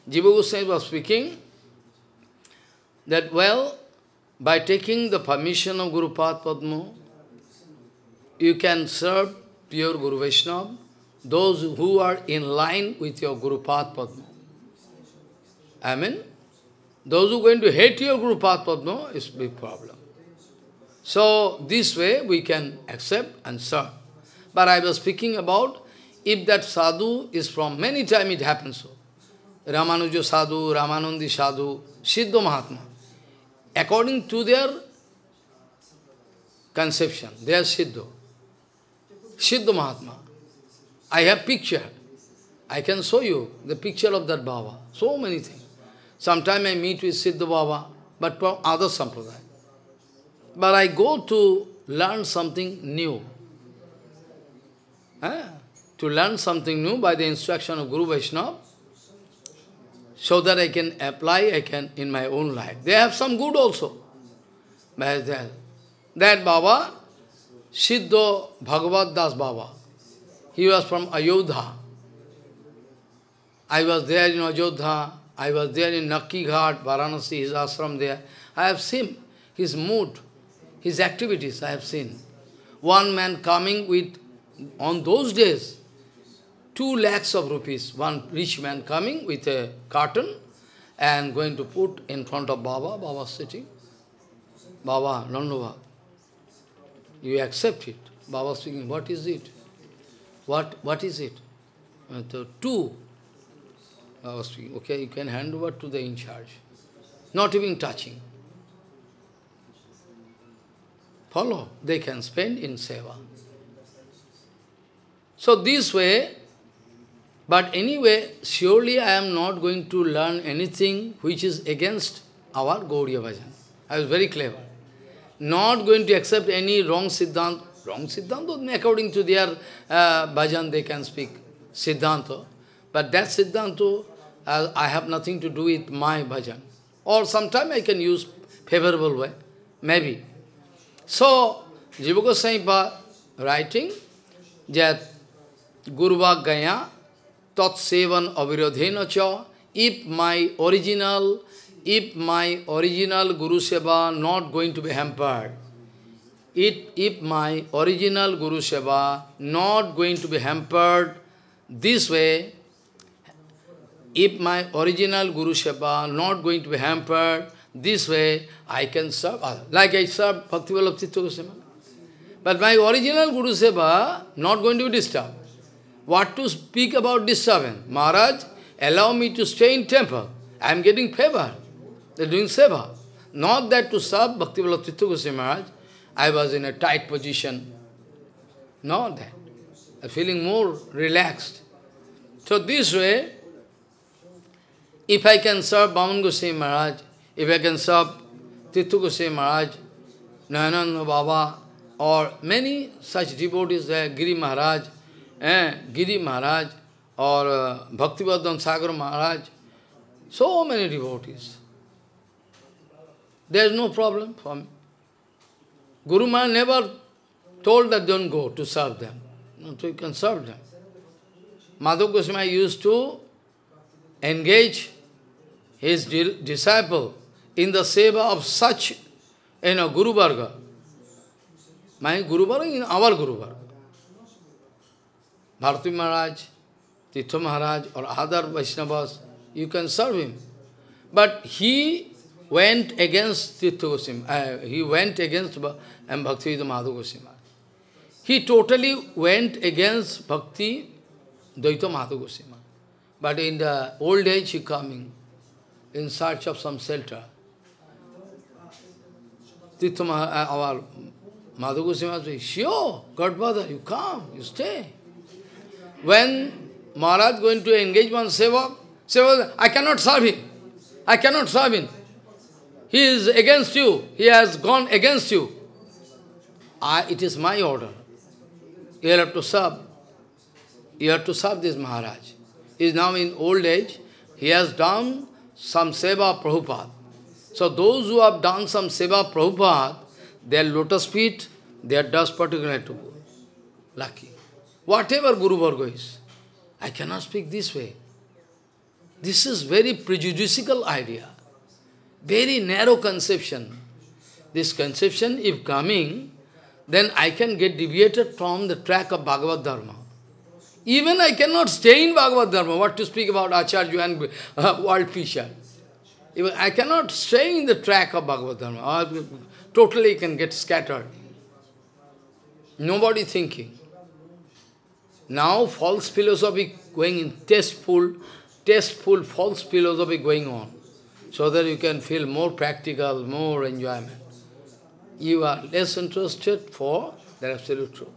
Jiva Goswami was speaking, that well, by taking the permission of Guru Padma, you can serve pure Guru Vaishnava, those who are in line with your Guru Padma. I mean, those who are going to hate your Guru Padma is big problem. So, this way we can accept and serve. But I was speaking about if that sadhu is from, many times it happens so. Ramanuja sadhu, Ramanandi sadhu, Siddha Mahatma. According to their conception, they are Siddha. Siddha Mahatma. I have picture. I can show you the picture of that Baba. So many things. Sometimes I meet with Siddha Baba, but from other sampradaya. But I go to learn something new. Eh? To learn something new by the instruction of Guru Vaishnava, so that I can apply, I can in my own life. They have some good also. That, Baba, Siddha Bhagavad Das Baba, he was from Ayodhya. I was there in Ayodhya, I was there in Nakki Ghat, Varanasi, his ashram there. I have seen his mood, his activities, I have seen. One man coming with, on those days, two lakhs of rupees, one rich man coming with a carton and going to put in front of Baba, Baba sitting. Baba, Nandava, you accept it. Baba speaking, what is it? What, what is it? Uh, the two. Baba speaking, okay, you can hand over to the in charge. Not even touching. Follow, they can spend in seva. So this way, but anyway, surely I am not going to learn anything which is against our Gauriya Bhajan. I was very clever. Not going to accept any wrong Siddhanta. Wrong Siddhanta, according to their uh, bhajan, they can speak Siddhanta. But that Siddhanta, uh, I have nothing to do with my bhajan. Or sometime I can use favorable way, maybe. So, Jiva Goswami writing that Gurva Gaya Tat Sevan Avirodhena Cha, if my original, if my original Guru Seva not going to be hampered, it, if my original Guru Seva not going to be hampered this way, if my original Guru Seva not going to be hampered this way, I can serve others. Like I serve Bhakti Vallabh Goswami. But my original Guru Seva not going to be disturbed. What to speak about disturbance? Maharaj, allow me to stay in temple. I am getting favor. They are doing seva. Not that to serve Bhakti Chitta Goswami Maharaj, I was in a tight position. Not that. I'm feeling more relaxed. So this way, if I can serve Bhaman Goswami Maharaj, if I can serve Tirtha Goswami Maharaj, Nayananda Baba, or many such devotees there, Giri Maharaj, हैं, गिरी महाराज और Bhaktivardhan Sagar Maharaj so many reporters there is no problem for me guru Maharaj never told the don't go to serve them to can serve them Madhav Goswami use to engage his disciple in the seva of such in a guruvarga my guruvarga in our guruvarga Bharati Maharaj, Tirtha Maharaj or other Vaishnavas, you can serve him. But he went against Tirtha Goswami, uh, he went against and Bhakti Madhav Goswami. He totally went against Bhakti Dayita Madhav Goswami. But in the old age he coming in search of some shelter. Tirtha uh, our Madhav Goswami said, sure, Godfather, you come, you stay. When Maharaj going to engage one sevak, sevak, I cannot serve him. I cannot serve him. He is against you. He has gone against you. I, it is my order. You have to serve. You have to serve this Maharaj. He is now in old age. He has done some seva Prabhupada. So those who have done some seva Prabhupada, their lotus feet, their dust particular to go. Lucky. Whatever Guru Varga is. I cannot speak this way. This is very prejudicial idea. Very narrow conception. This conception, if coming, then I can get deviated from the track of Bhagavad Dharma. Even I cannot stay in Bhagavad Dharma, what to speak about Acharya and uh, world fisher. Even I cannot stay in the track of Bhagavad Dharma, or totally can get scattered. Nobody thinking. Now false philosophy going in, tasteful, tasteful false philosophy going on, so that you can feel more practical, more enjoyment. You are less interested for the absolute truth.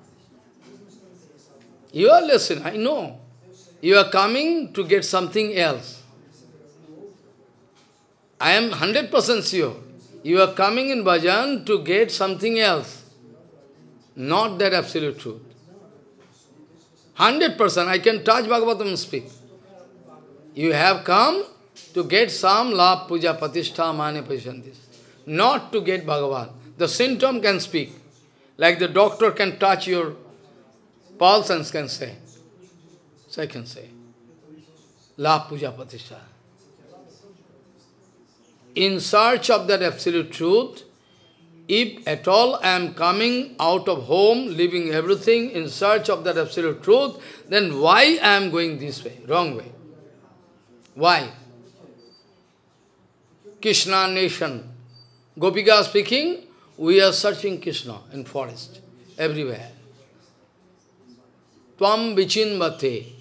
You are listening, I know. You are coming to get something else. I am 100% sure. You are coming in bhajan to get something else, not that absolute truth. 100%, I can touch Bhagavatam and speak. You have come to get some love, puja, patishtha, mane, pashantis. Not to get Bhagavan. The symptom can speak. Like the doctor can touch your pulse and can say. So I can say. love, puja, patishtha. In search of that absolute truth, if at all I am coming out of home, leaving everything in search of that absolute truth, then why I am going this way, wrong way? Why? Krishna nation. Gopika speaking, we are searching Krishna in forest, everywhere. Tvam vichinvate.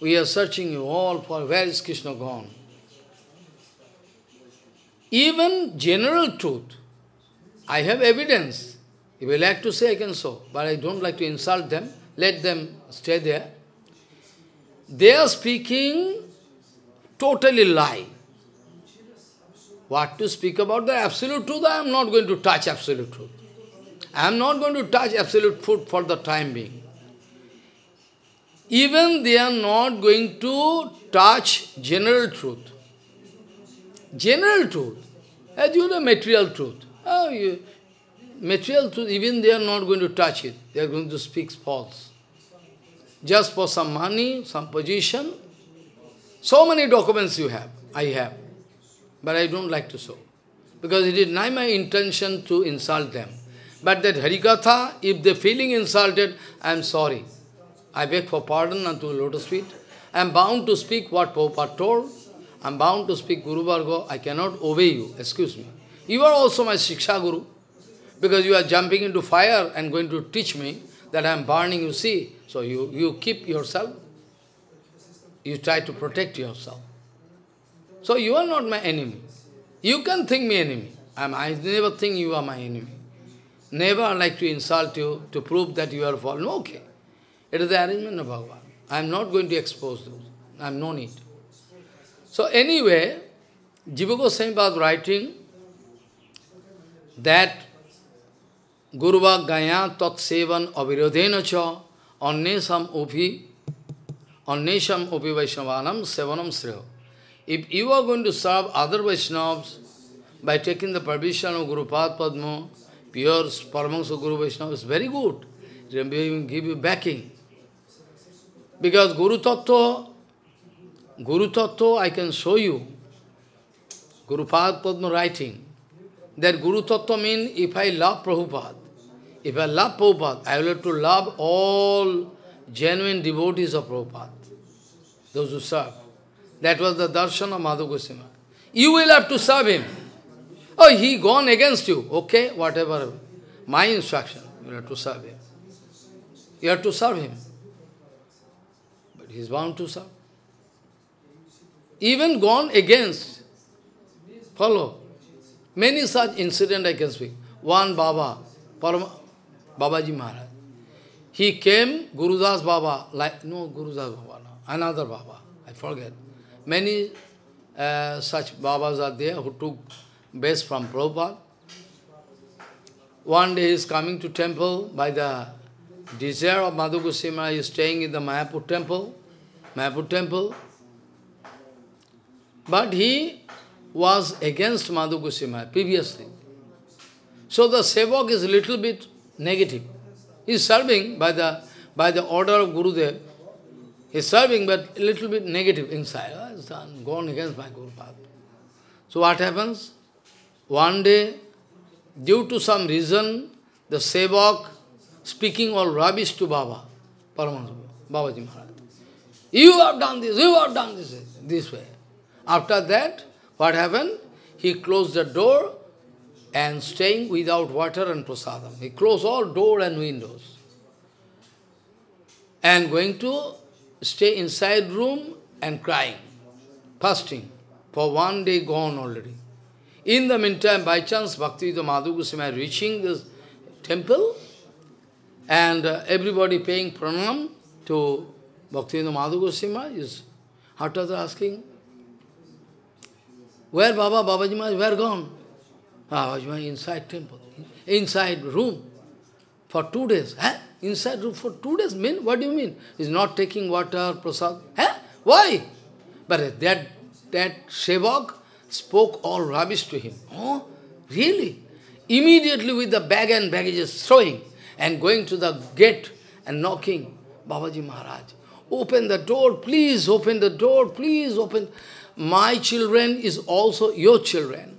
We are searching you all for where is Krishna gone. Even general truth, I have evidence. If you like to say, I can show. But I don't like to insult them. Let them stay there. They are speaking totally lie. What to speak about the absolute truth? I am not going to touch absolute truth. I am not going to touch absolute truth for the time being. Even they are not going to touch general truth. General truth, as you know, material truth. Oh, you, material truth, even they are not going to touch it. They are going to speak false. Just for some money, some position. So many documents you have, I have. But I don't like to show. Because it is not my intention to insult them. But that Harikatha, if they feeling insulted, I am sorry. I beg for pardon unto lotus feet. I am bound to speak what Prabhupada told. I am bound to speak Guru Varga. I cannot obey you. Excuse me. You are also my Shiksha Guru. Because you are jumping into fire and going to teach me that I am burning, you see. So you, you keep yourself. You try to protect yourself. So you are not my enemy. You can think me enemy. I, am, I never think you are my enemy. Never like to insult you to prove that you are fallen. Okay. It is the arrangement of Bhagavan. I am not going to expose those. I am no need. So anyway, Jiva Goswami was writing that Gurva Gaya Tat Sevan Avirodhena Cha Annesam Upi Annesham Upi Vaishnavanam Sevanam Sreho. If you are going to serve other Vaishnavas by taking the permission of Guru Pad Padma, pure Paramahansa Guru Vaishnava, is very good. It will give you backing. Because Guru Tattva, Guru Tattva I can show you. Guru Pad Padma writing. That Guru Tattva means if I love Prabhupada, if I love Prabhupada, I will have to love all genuine devotees of Prabhupada, those who serve. That was the darshan of Madhu Goswami. You will have to serve him. Oh, he gone against you. Okay, whatever. My instruction, you have to serve him. You have to serve him. But he is bound to serve. Even gone against. Follow. Many such incidents I can speak. One Baba, Parama, Babaji Maharaj. He came, Gurudas Baba, like, no, Gurudas Baba, no, another Baba, I forget. Many uh, such Babas are there who took base from Prabhupada. One day he is coming to temple by the desire of Madhu he is staying in the Mayapur temple, Mayapur temple. But he was against Madhu Goswami previously. So the sevak is a little bit negative. He is serving by the, by the order of Gurudev. He is serving but a little bit negative inside. Oh, it's done, gone against my Guru Path. So what happens? One day, due to some reason, the sevak speaking all rubbish to Baba, Paramahansa, Babaji Maharaj. You have done this, you have done this, this way. After that, what happened? He closed the door and staying without water and prasadam. He closed all door and windows. And going to stay inside room and crying, fasting. For one day gone already. In the meantime, by chance, bhakti Bhaktivedanta Madhu Goswami reaching this temple, and uh, everybody paying pranam to bhakti Bhaktivedanta Madhu Goswami is after asking, where Baba, Babaji Maharaj, where gone? Babaji Maharaj inside temple, inside room for two days. Huh? Inside room for two days? Mean? What do you mean? He's not taking water, prasad. Huh? Why? But that, that Sevak spoke all rubbish to him. Oh, really? Immediately with the bag and baggages throwing and going to the gate and knocking. Babaji Maharaj, open the door, please open the door, please open. My children is also your children.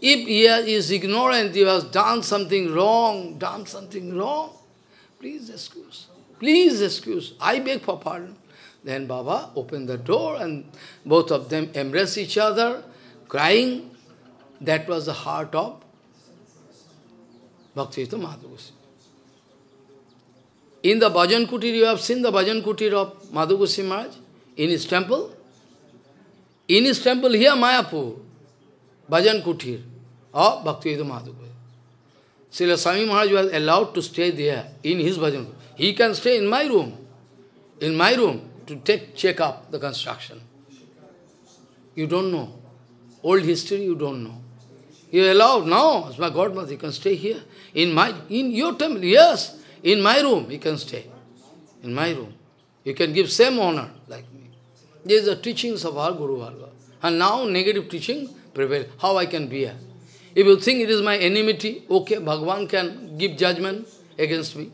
If he is ignorant, he has done something wrong, done something wrong, please excuse. Please excuse. I beg for pardon. Then Baba opened the door and both of them embrace each other, crying. That was the heart of Bhaktivedanta Madhu In the Bhajan Kutir, you have seen the Bhajan Kutir of Madhu Maharaj in his temple. In his temple here, Mayapur, Bhajan Kutir of Bhaktivedanta Madhu Srila Swami Maharaj was allowed to stay there in his Bhajan He can stay in my room, in my room, to take check up the construction. You don't know. Old history you don't know. You allowed, no, it's my godmother, you can stay here. In my in your temple, yes. In my room, you can stay. In my room. You can give same honor like me. These are teachings of our Guru Varga. And now negative teaching prevail. How I can be here? If you think it is my enmity, okay, Bhagavan can give judgment against me.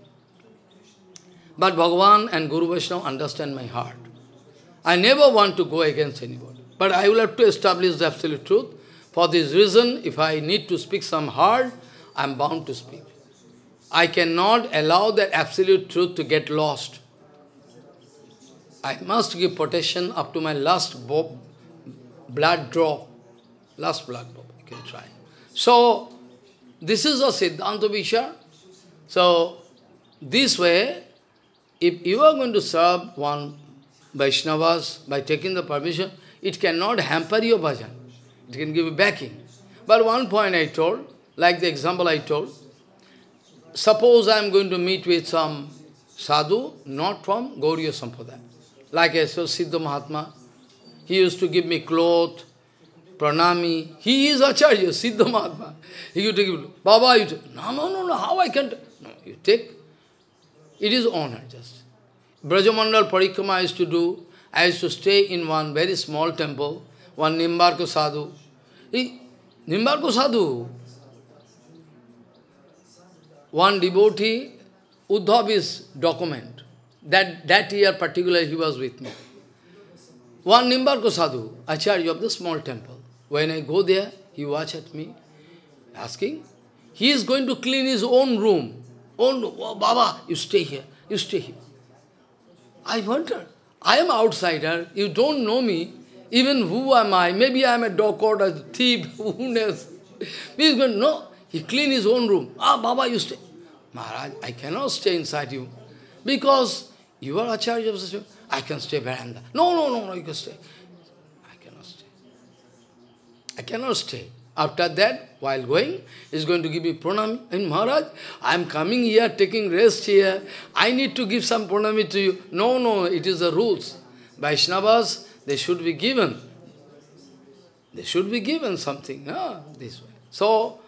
But Bhagavan and Guru Vaishnava understand my heart. I never want to go against anybody. But I will have to establish the absolute truth. For this reason, if I need to speak some hard, I am bound to speak. I cannot allow that absolute truth to get lost. I must give protection up to my last blood drop. Last blood drop, you can try. So, this is a Siddhanta Vishar. So, this way, if you are going to serve one Vaishnavas by taking the permission, it cannot hamper your bhajan. It can give you backing. But one point I told, like the example I told, suppose I am going to meet with some sadhu, not from Gauriya Sampradaya. Like I said, Siddha Mahatma, he used to give me cloth, pranami. He is Acharya, Siddha Mahatma. He used to give, Baba, you take. No, no, no, no, how I can... No, you take. It is honor, just. Brajamandal Parikrama I used to do, I used to stay in one very small temple, one Nimbarko Sadhu. He, Sadhu, one devotee, Uddhav is document. That, that year particularly he was with me. One Nimbarko Sadhu, Acharya of the small temple. When I go there, he watch at me, asking, he is going to clean his own room. Own, oh, Baba, you stay here, you stay here. I wonder, I am outsider, you don't know me, even who am I? Maybe I am a dog or a thief, who knows? He is going, no, he clean his own room. Ah, Baba, you stay. Maharaj, I cannot stay inside you. Because you are Acharya of the I can stay veranda. No, no, no, no, you can stay. I cannot stay. I cannot stay. After that, while going, he's going to give me pranami. And Maharaj, I am coming here, taking rest here. I need to give some pranami to you. No, no, it is the rules. Vaishnavas, they should be given. They should be given something, this way. So,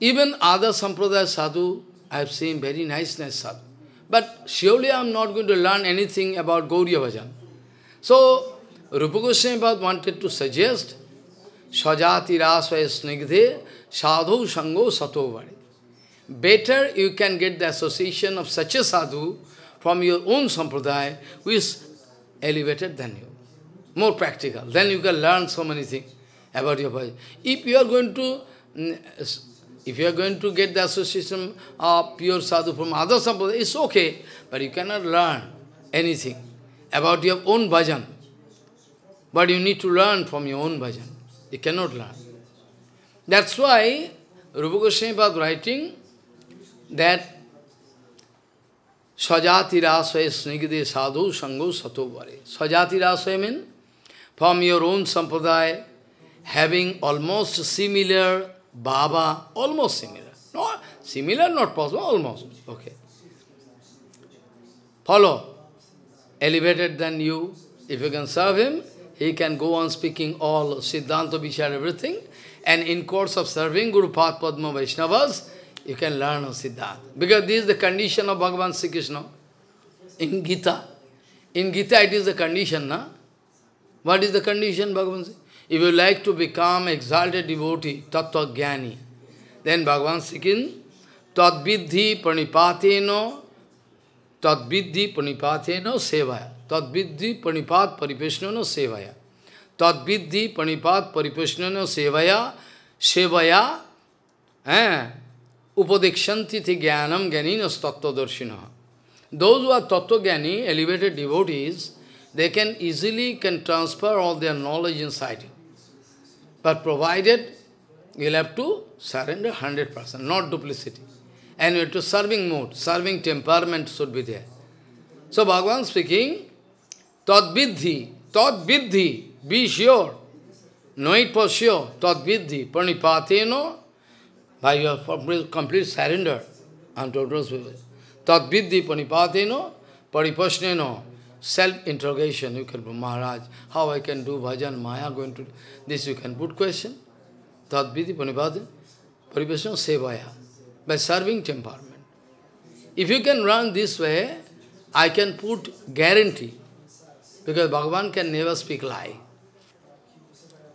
even other sampradaya sadhu, I have seen very nice, nice sadhu. But surely I am not going to learn anything about Gauriya Bhajan. So, Rupa Goswami wanted to suggest Sajati rasvaya snigdhe sadhu sango satovari. Better you can get the association of such a sadhu from your own sampradaya who is elevated than you. More practical. Then you can learn so many things about your bhajan. If you are going to mm, if you are going to get the association of pure sadhu from other sampradaya, it's okay, but you cannot learn anything about your own bhajan. But you need to learn from your own bhajan. You cannot learn. That's why Rupa Goswami was writing that Sajati rasvaya snigide sadhu sango satovare. Sajati rasvaya means from your own sampradaya, having almost similar baba, almost similar. Not similar, not possible, almost. Okay. Follow. Elevated than you. If you can serve him, he can go on speaking all Siddhanta Vichar, everything. And in course of serving Guru Path Padma Vaishnavas, you can learn Siddhanta. Because this is the condition of Bhagavan Sri Krishna. In Gita. In Gita it is the condition, na? What is the condition, Bhagavan Sri? If you like to become exalted devotee, tattva jnani, then Bhagavan Sri Krishna, tadvidhi pranipateno, tadvidhi pranipateno sevaya. Tadvidhi panipat paripeshnano sevaya. Tadvidhi panipat paripeshnano sevaya. Sevaya. Eh? Upadekshanti thi jnanam jnaninas tattva Those who are tattva elevated devotees, they can easily can transfer all their knowledge inside you. But provided you'll have to surrender 100%, not duplicity. And you have to serving mode, serving temperament should be there. So Bhagavan speaking, Tadvidhi, Tadvidhi, be sure. Know it for sure. Tadvidhi, Pranipateno, by your complete surrender unto those people. Tadvidhi, Pranipateno, Paripasneno, self-interrogation. You can Maharaj, how I can do bhajan, Maya going to this, you can put question. Tadvidhi, Pranipateno, Paripasneno, Sevaya, by serving temperament. If you can run this way, I can put guarantee. Because Bhagavan can never speak lie.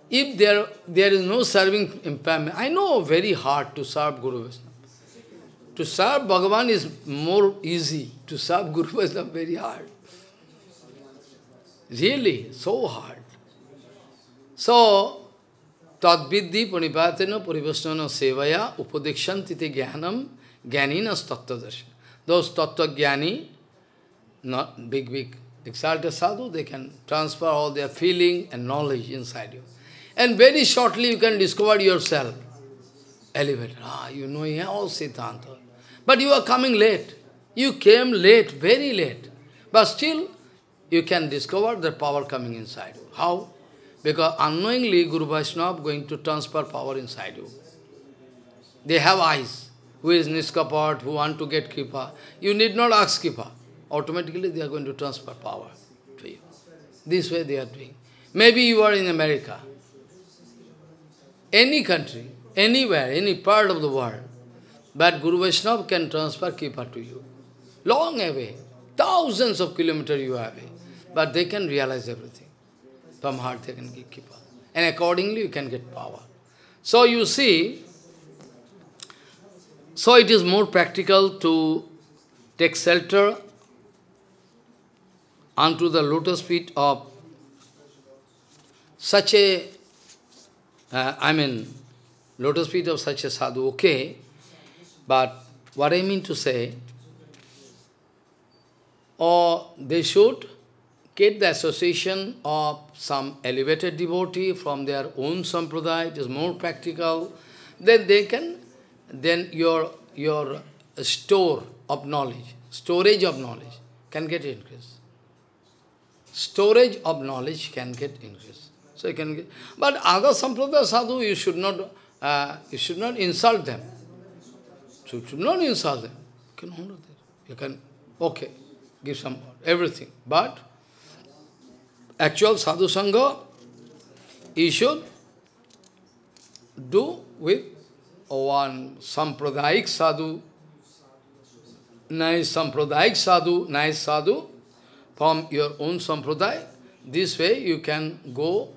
If there, there is no serving impairment, I know very hard to serve Guru Vaishnava. To serve Bhagavan is more easy. To serve Guru Vaishnava very hard. Really, so hard. So, Tadvidhi panipatena parivasnana sevaya upadekshanti te jnanam jnaninas tattva Those tattva not big, big exalted sadhu, they can transfer all their feeling and knowledge inside you. And very shortly you can discover yourself. Elevated. Ah, you know all Siddhanta. But you are coming late. You came late, very late. But still, you can discover the power coming inside. How? Because unknowingly Guru Vaishnava going to transfer power inside you. They have eyes. Who is Niskapat, who want to get Kripa. You need not ask Kripa automatically they are going to transfer power to you. This way they are doing. Maybe you are in America, any country, anywhere, any part of the world, but Guru Vaishnava can transfer Kripa to you. Long away. thousands of kilometers you are it. But they can realize everything. From heart they can keep up. And accordingly you can get power. So you see, so it is more practical to take shelter unto the lotus feet of such a, uh, I mean, lotus feet of such a sadhu, okay, but what I mean to say, or they should get the association of some elevated devotee from their own sampradaya, it is more practical, then they can, then your, your store of knowledge, storage of knowledge can get increased. Storage of knowledge can get increased. So you can get, but other sampradaya sadhu, you should not, uh, you should not insult them. So you should not insult them. You can them. You can, okay, give some, everything. But actual sadhu sangha, you should do with one sampradaik sadhu, nice sampradaik sadhu, nice sadhu, from your own sampradaya. This way you can go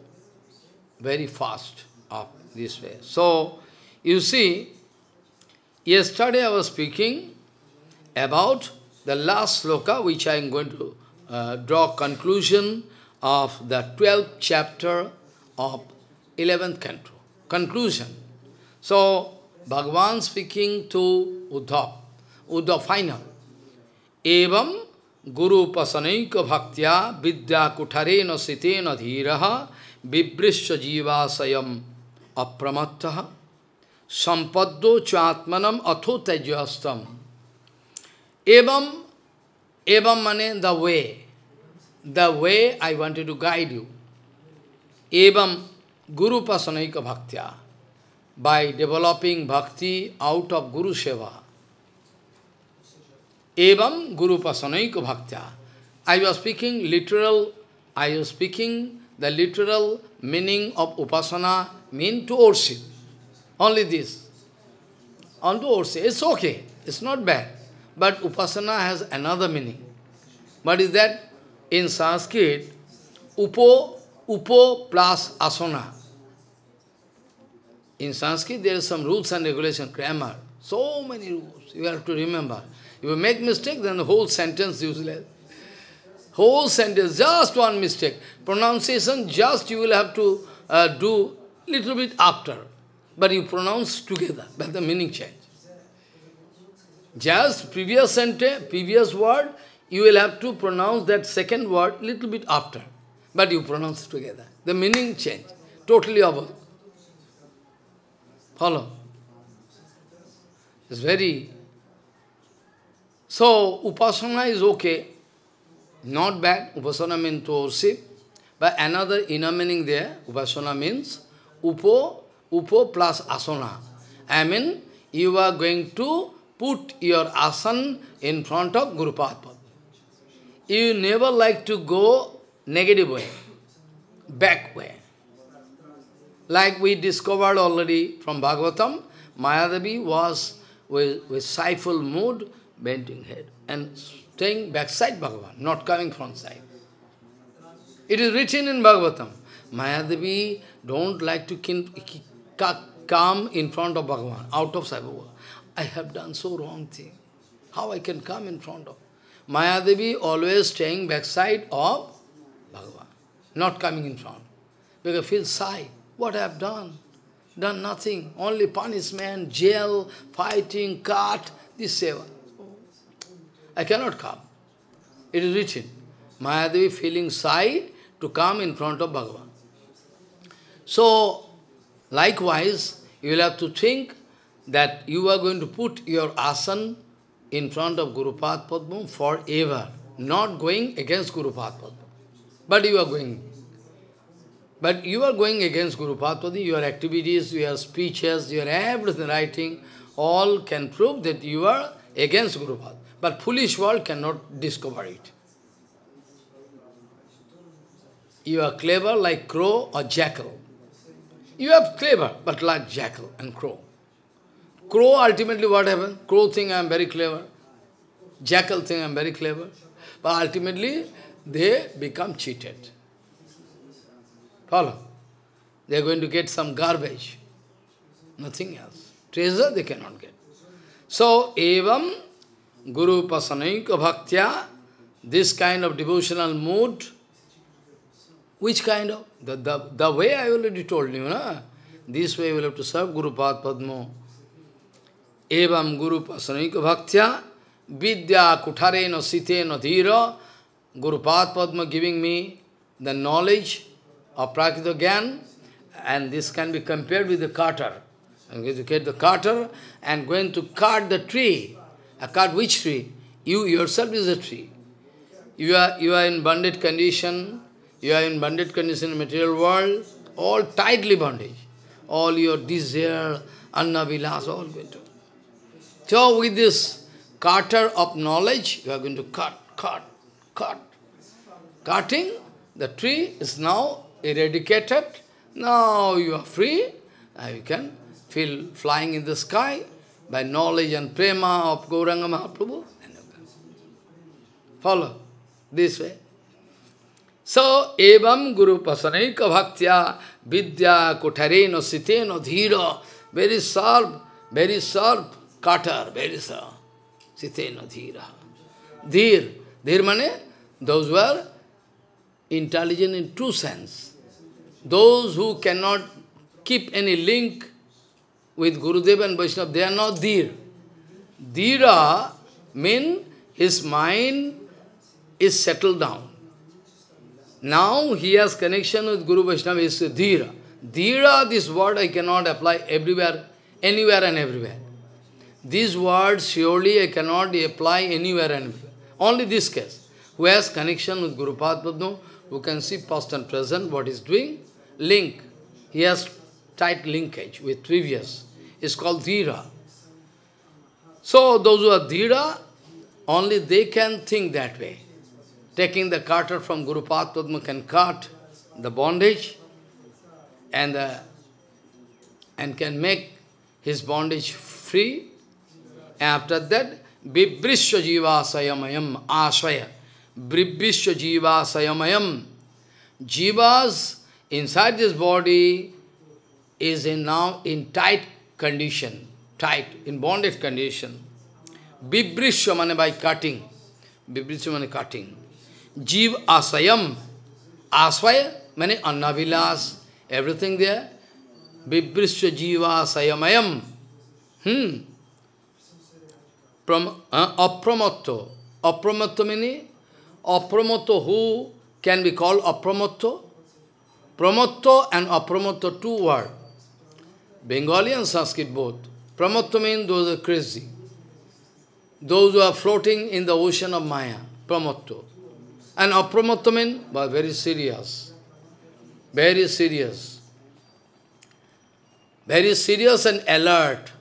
very fast up this way. So, you see, yesterday I was speaking about the last sloka, which I am going to uh, draw conclusion of the 12th chapter of 11th canto. Conclusion. So, Bhagavan speaking to Uddhav, Uddhav final. Evam Guru Pasanaika Bhaktya Vidya Kutarena Sitena Dhiraha Vibrisha Jivasayam Apramattaha Sampaddo Chatmanam Atho Tajastam Evam Evam mane the way the way I wanted to guide you. Evam Guru Pasanaika Bhaktya by developing bhakti out of Guru Seva. Evam Guru Pasanaika Bhaktya. I was speaking literal, I was speaking the literal meaning of Upasana mean to worship. Only this. On to worship. It's okay. It's not bad. But Upasana has another meaning. What is that? In Sanskrit, Upo, Upo plus Asana. In Sanskrit, there are some rules and regulations, grammar. So many rules. You have to remember. If you make mistake, then the whole sentence useless. Whole sentence, just one mistake. Pronunciation, just you will have to uh, do little bit after. But you pronounce together, but the meaning change. Just previous sentence, previous word, you will have to pronounce that second word little bit after. But you pronounce together. The meaning change. Totally over. Follow. It's very... So, Upasana is okay. Not bad. Upasana means to worship. But another inner meaning there, Upasana means Upo, Upo plus Asana. I mean, you are going to put your asan in front of Guru Padma. You never like to go negative way, back way. Like we discovered already from Bhagavatam, Mayadevi was with, with stifled mood, bending head, and staying backside Bhagavan, not coming front side. It is written in Bhagavatam. Mayadevi don't like to come in front of Bhagavan, out of Saibhava. I have done so wrong thing. How I can come in front of? Mayadevi always staying backside of Bhagavan, not coming in front. Because feel shy. What I have done? Done nothing. Only punishment, jail, fighting, cut, this seva. I cannot come. It is written. Mayadevi feeling shy to come in front of Bhagavan. So, likewise, you will have to think that you are going to put your asan in front of Guru Padma forever, not going against Guru Padma. But you are going. But you are going against Guru Padma, your activities, your speeches, your everything, writing, all can prove that you are against Guru Padma. But foolish world cannot discover it. You are clever like crow or jackal. You are clever, but like jackal and crow. Crow, ultimately what happens? Crow think I am very clever. jackal think I'm very clever. But ultimately, they become cheated. Follow? They are going to get some garbage. Nothing else. Treasure they cannot get. So, evam Guru Pasanaika Bhaktya, this kind of devotional mood, which kind of? The, the, the way I already told you, na? this way we will have to serve Guru Pad Padmo. Guru Pasanaika Bhaktya, Vidya Kutharena Sitena Dhira, Guru Pad Padma giving me the knowledge of Prakrita Gyan, and this can be compared with the carter. I'm going to get the carter and going to cut the tree. A cut which tree? You yourself is a tree. You are, you are in bonded condition, you are in bonded condition in material world, all tightly bondage. All your desire, anna vilas, all going to. So with this cutter of knowledge, you are going to cut, cut, cut. Cutting, the tree is now eradicated. Now you are free. Now you can feel flying in the sky by knowledge and prema of Gauranga Mahaprabhu. Follow this way. So, evam guru pasanaika bhaktya vidya kutareno siteno dhira, very sharp, very sharp cutter, very sharp. Siteno dhira. Dhir, dhir mane, those were intelligent in true sense. Those who cannot keep any link with Gurudev and Vaishnava, they are not dhir. Dhira means his mind is settled down. Now he has connection with Guru Vaishnava, is dhira. Dhira, this word I cannot apply everywhere, anywhere and everywhere. These words surely I cannot apply anywhere and. Only this case. Who has connection with Guru Padma, who can see past and present, what is doing, link. He has tight linkage with previous. It's called dhira. So those who are dhira, only they can think that way. Taking the cutter from Guru Padma can cut the bondage and, the, and can make his bondage free. After that, Bibrishya jiva sayamayam asvaya. Bribhishya jiva sayamayam. Jivas inside this body is in now in tight condition, tight, in bonded condition. Bibrishya mane by cutting. Bibrishya mane cutting. Jiv asayam. Asvaya mane annavilas, everything there. Bibrishya jiva sayamayam. Hmm. Pram, uh, apramatto. Apramatto meaning? Apramatto who can be called apramatto? Pramatto and apramatto, two words. Bengali and Sanskrit both. Pramatto means those are crazy. Those who are floating in the ocean of Maya. Pramatto. And apramatto means very serious. Very serious. Very serious and alert.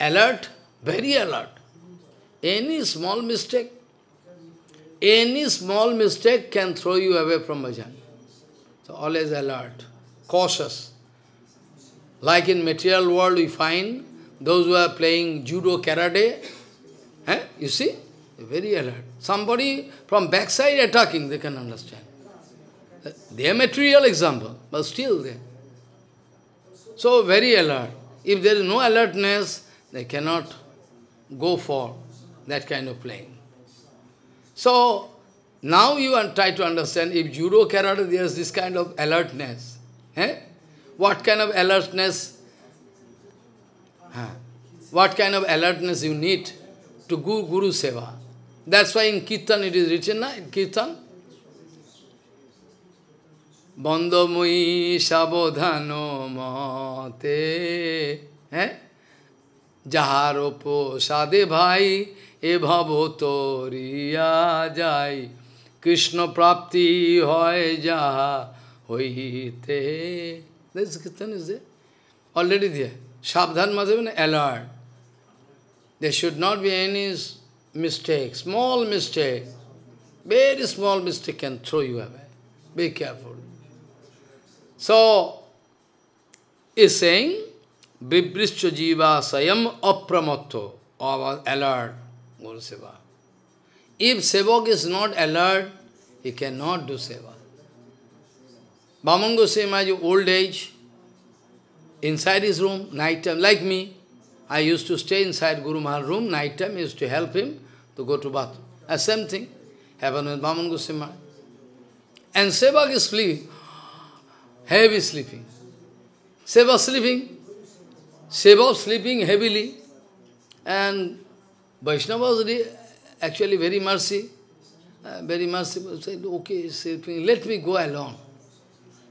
Alert, very alert. Any small mistake, any small mistake can throw you away from bhajan. So always alert, cautious. Like in material world we find those who are playing judo, karate, eh? you see, very alert. Somebody from backside attacking, they can understand. They are material example, but still they. So very alert. If there is no alertness, they cannot go for that kind of playing. So, now you try to understand, if judo karate, there is this kind of alertness. Eh? What kind of alertness? Huh? What kind of alertness you need to go Guru Seva? That's why in Kirtan it is written, na? in Kirtan. Bandhamui sabodhano mate. Eh? যাহার সাদে ভাই এ ভব তরিয়া যাই কৃষ্ণ প্রাপ্তি হয় যাহা হইতে This Kirtan is there. Already there. Shabdhan must alert. There should not be any mistake, small mistake. Very small mistake can throw you away. Be careful. So, is saying, Bibrischa jiva sayam apramatto. or alert, Guru Seva. If Sevak is not alert, he cannot do Seva. Baman Goswami old age, inside his room, night time, like me. I used to stay inside Guru Maharaj room, night time, used to help him to go to bathroom. The same thing happened with Baman Goswami And Sevak is sleeping, heavy sleeping. Seva sleeping, Seva sleeping heavily, and Vaishnavas actually very mercy, uh, very merciful, said, okay, sleeping, let me go alone.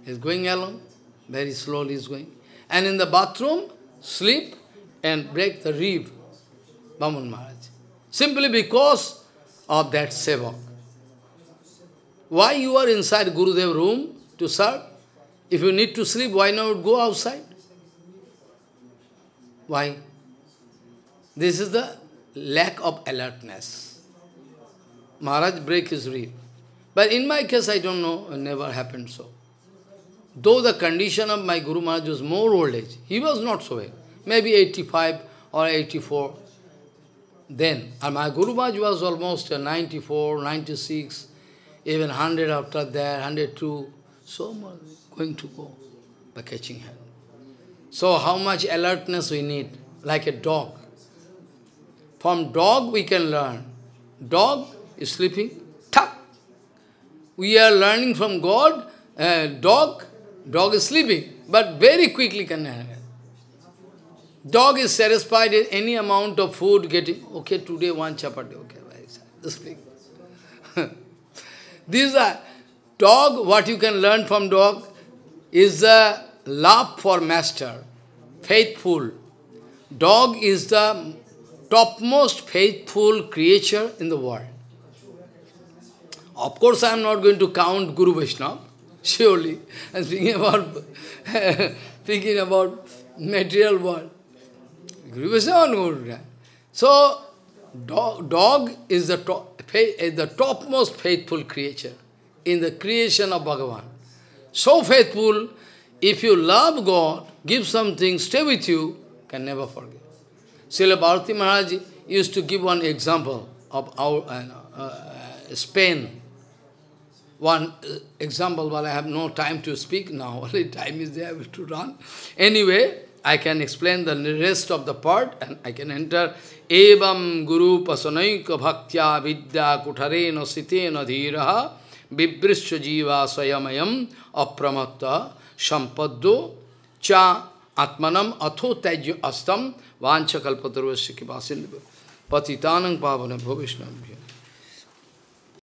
He's going alone, very slowly he's going. And in the bathroom, sleep and break the rib, Baman Maharaj. Simply because of that sevak. Why you are inside Gurudev room to serve? If you need to sleep, why not go outside? Why? This is the lack of alertness. Maharaj break his rib. But in my case, I don't know, it never happened so. Though the condition of my Guru Maharaj was more old age, he was not so well. Maybe 85 or 84 then. And my Guru Maharaj was almost 94, 96, even 100 after that, 102. So much going to go by catching hand. So how much alertness we need, like a dog. From dog we can learn. Dog is sleeping, tuck. We are learning from God, uh, dog, dog is sleeping, but very quickly can. Dog is satisfied any amount of food getting, okay, today one chapati, okay, sleep. These are, dog, what you can learn from dog is the love for master, faithful. Dog is the topmost faithful creature in the world. Of course, I am not going to count Guru Vaishnava, surely. I am speaking about, speaking about material world. Guru Vaishnava So, dog, dog is the, top, is the topmost faithful creature in the creation of Bhagavan. So faithful, if you love God, give something, stay with you, can never forget. Srila Bharati Maharaj used to give one example of our uh, uh, Spain. One uh, example, but I have no time to speak now, only time is there to run. Anyway, I can explain the rest of the part and I can enter Evam Guru Pasanaika Bhaktya Vidya Kutarena Sitena Dhiraha Vibrisha Jiva Sayamayam Apramatta संपद्दो चा आत्मनम अथो तैज्य अस्तम। वांछकल्पतरवश्य के पास पतितानंग पावन भो वैष्णव्य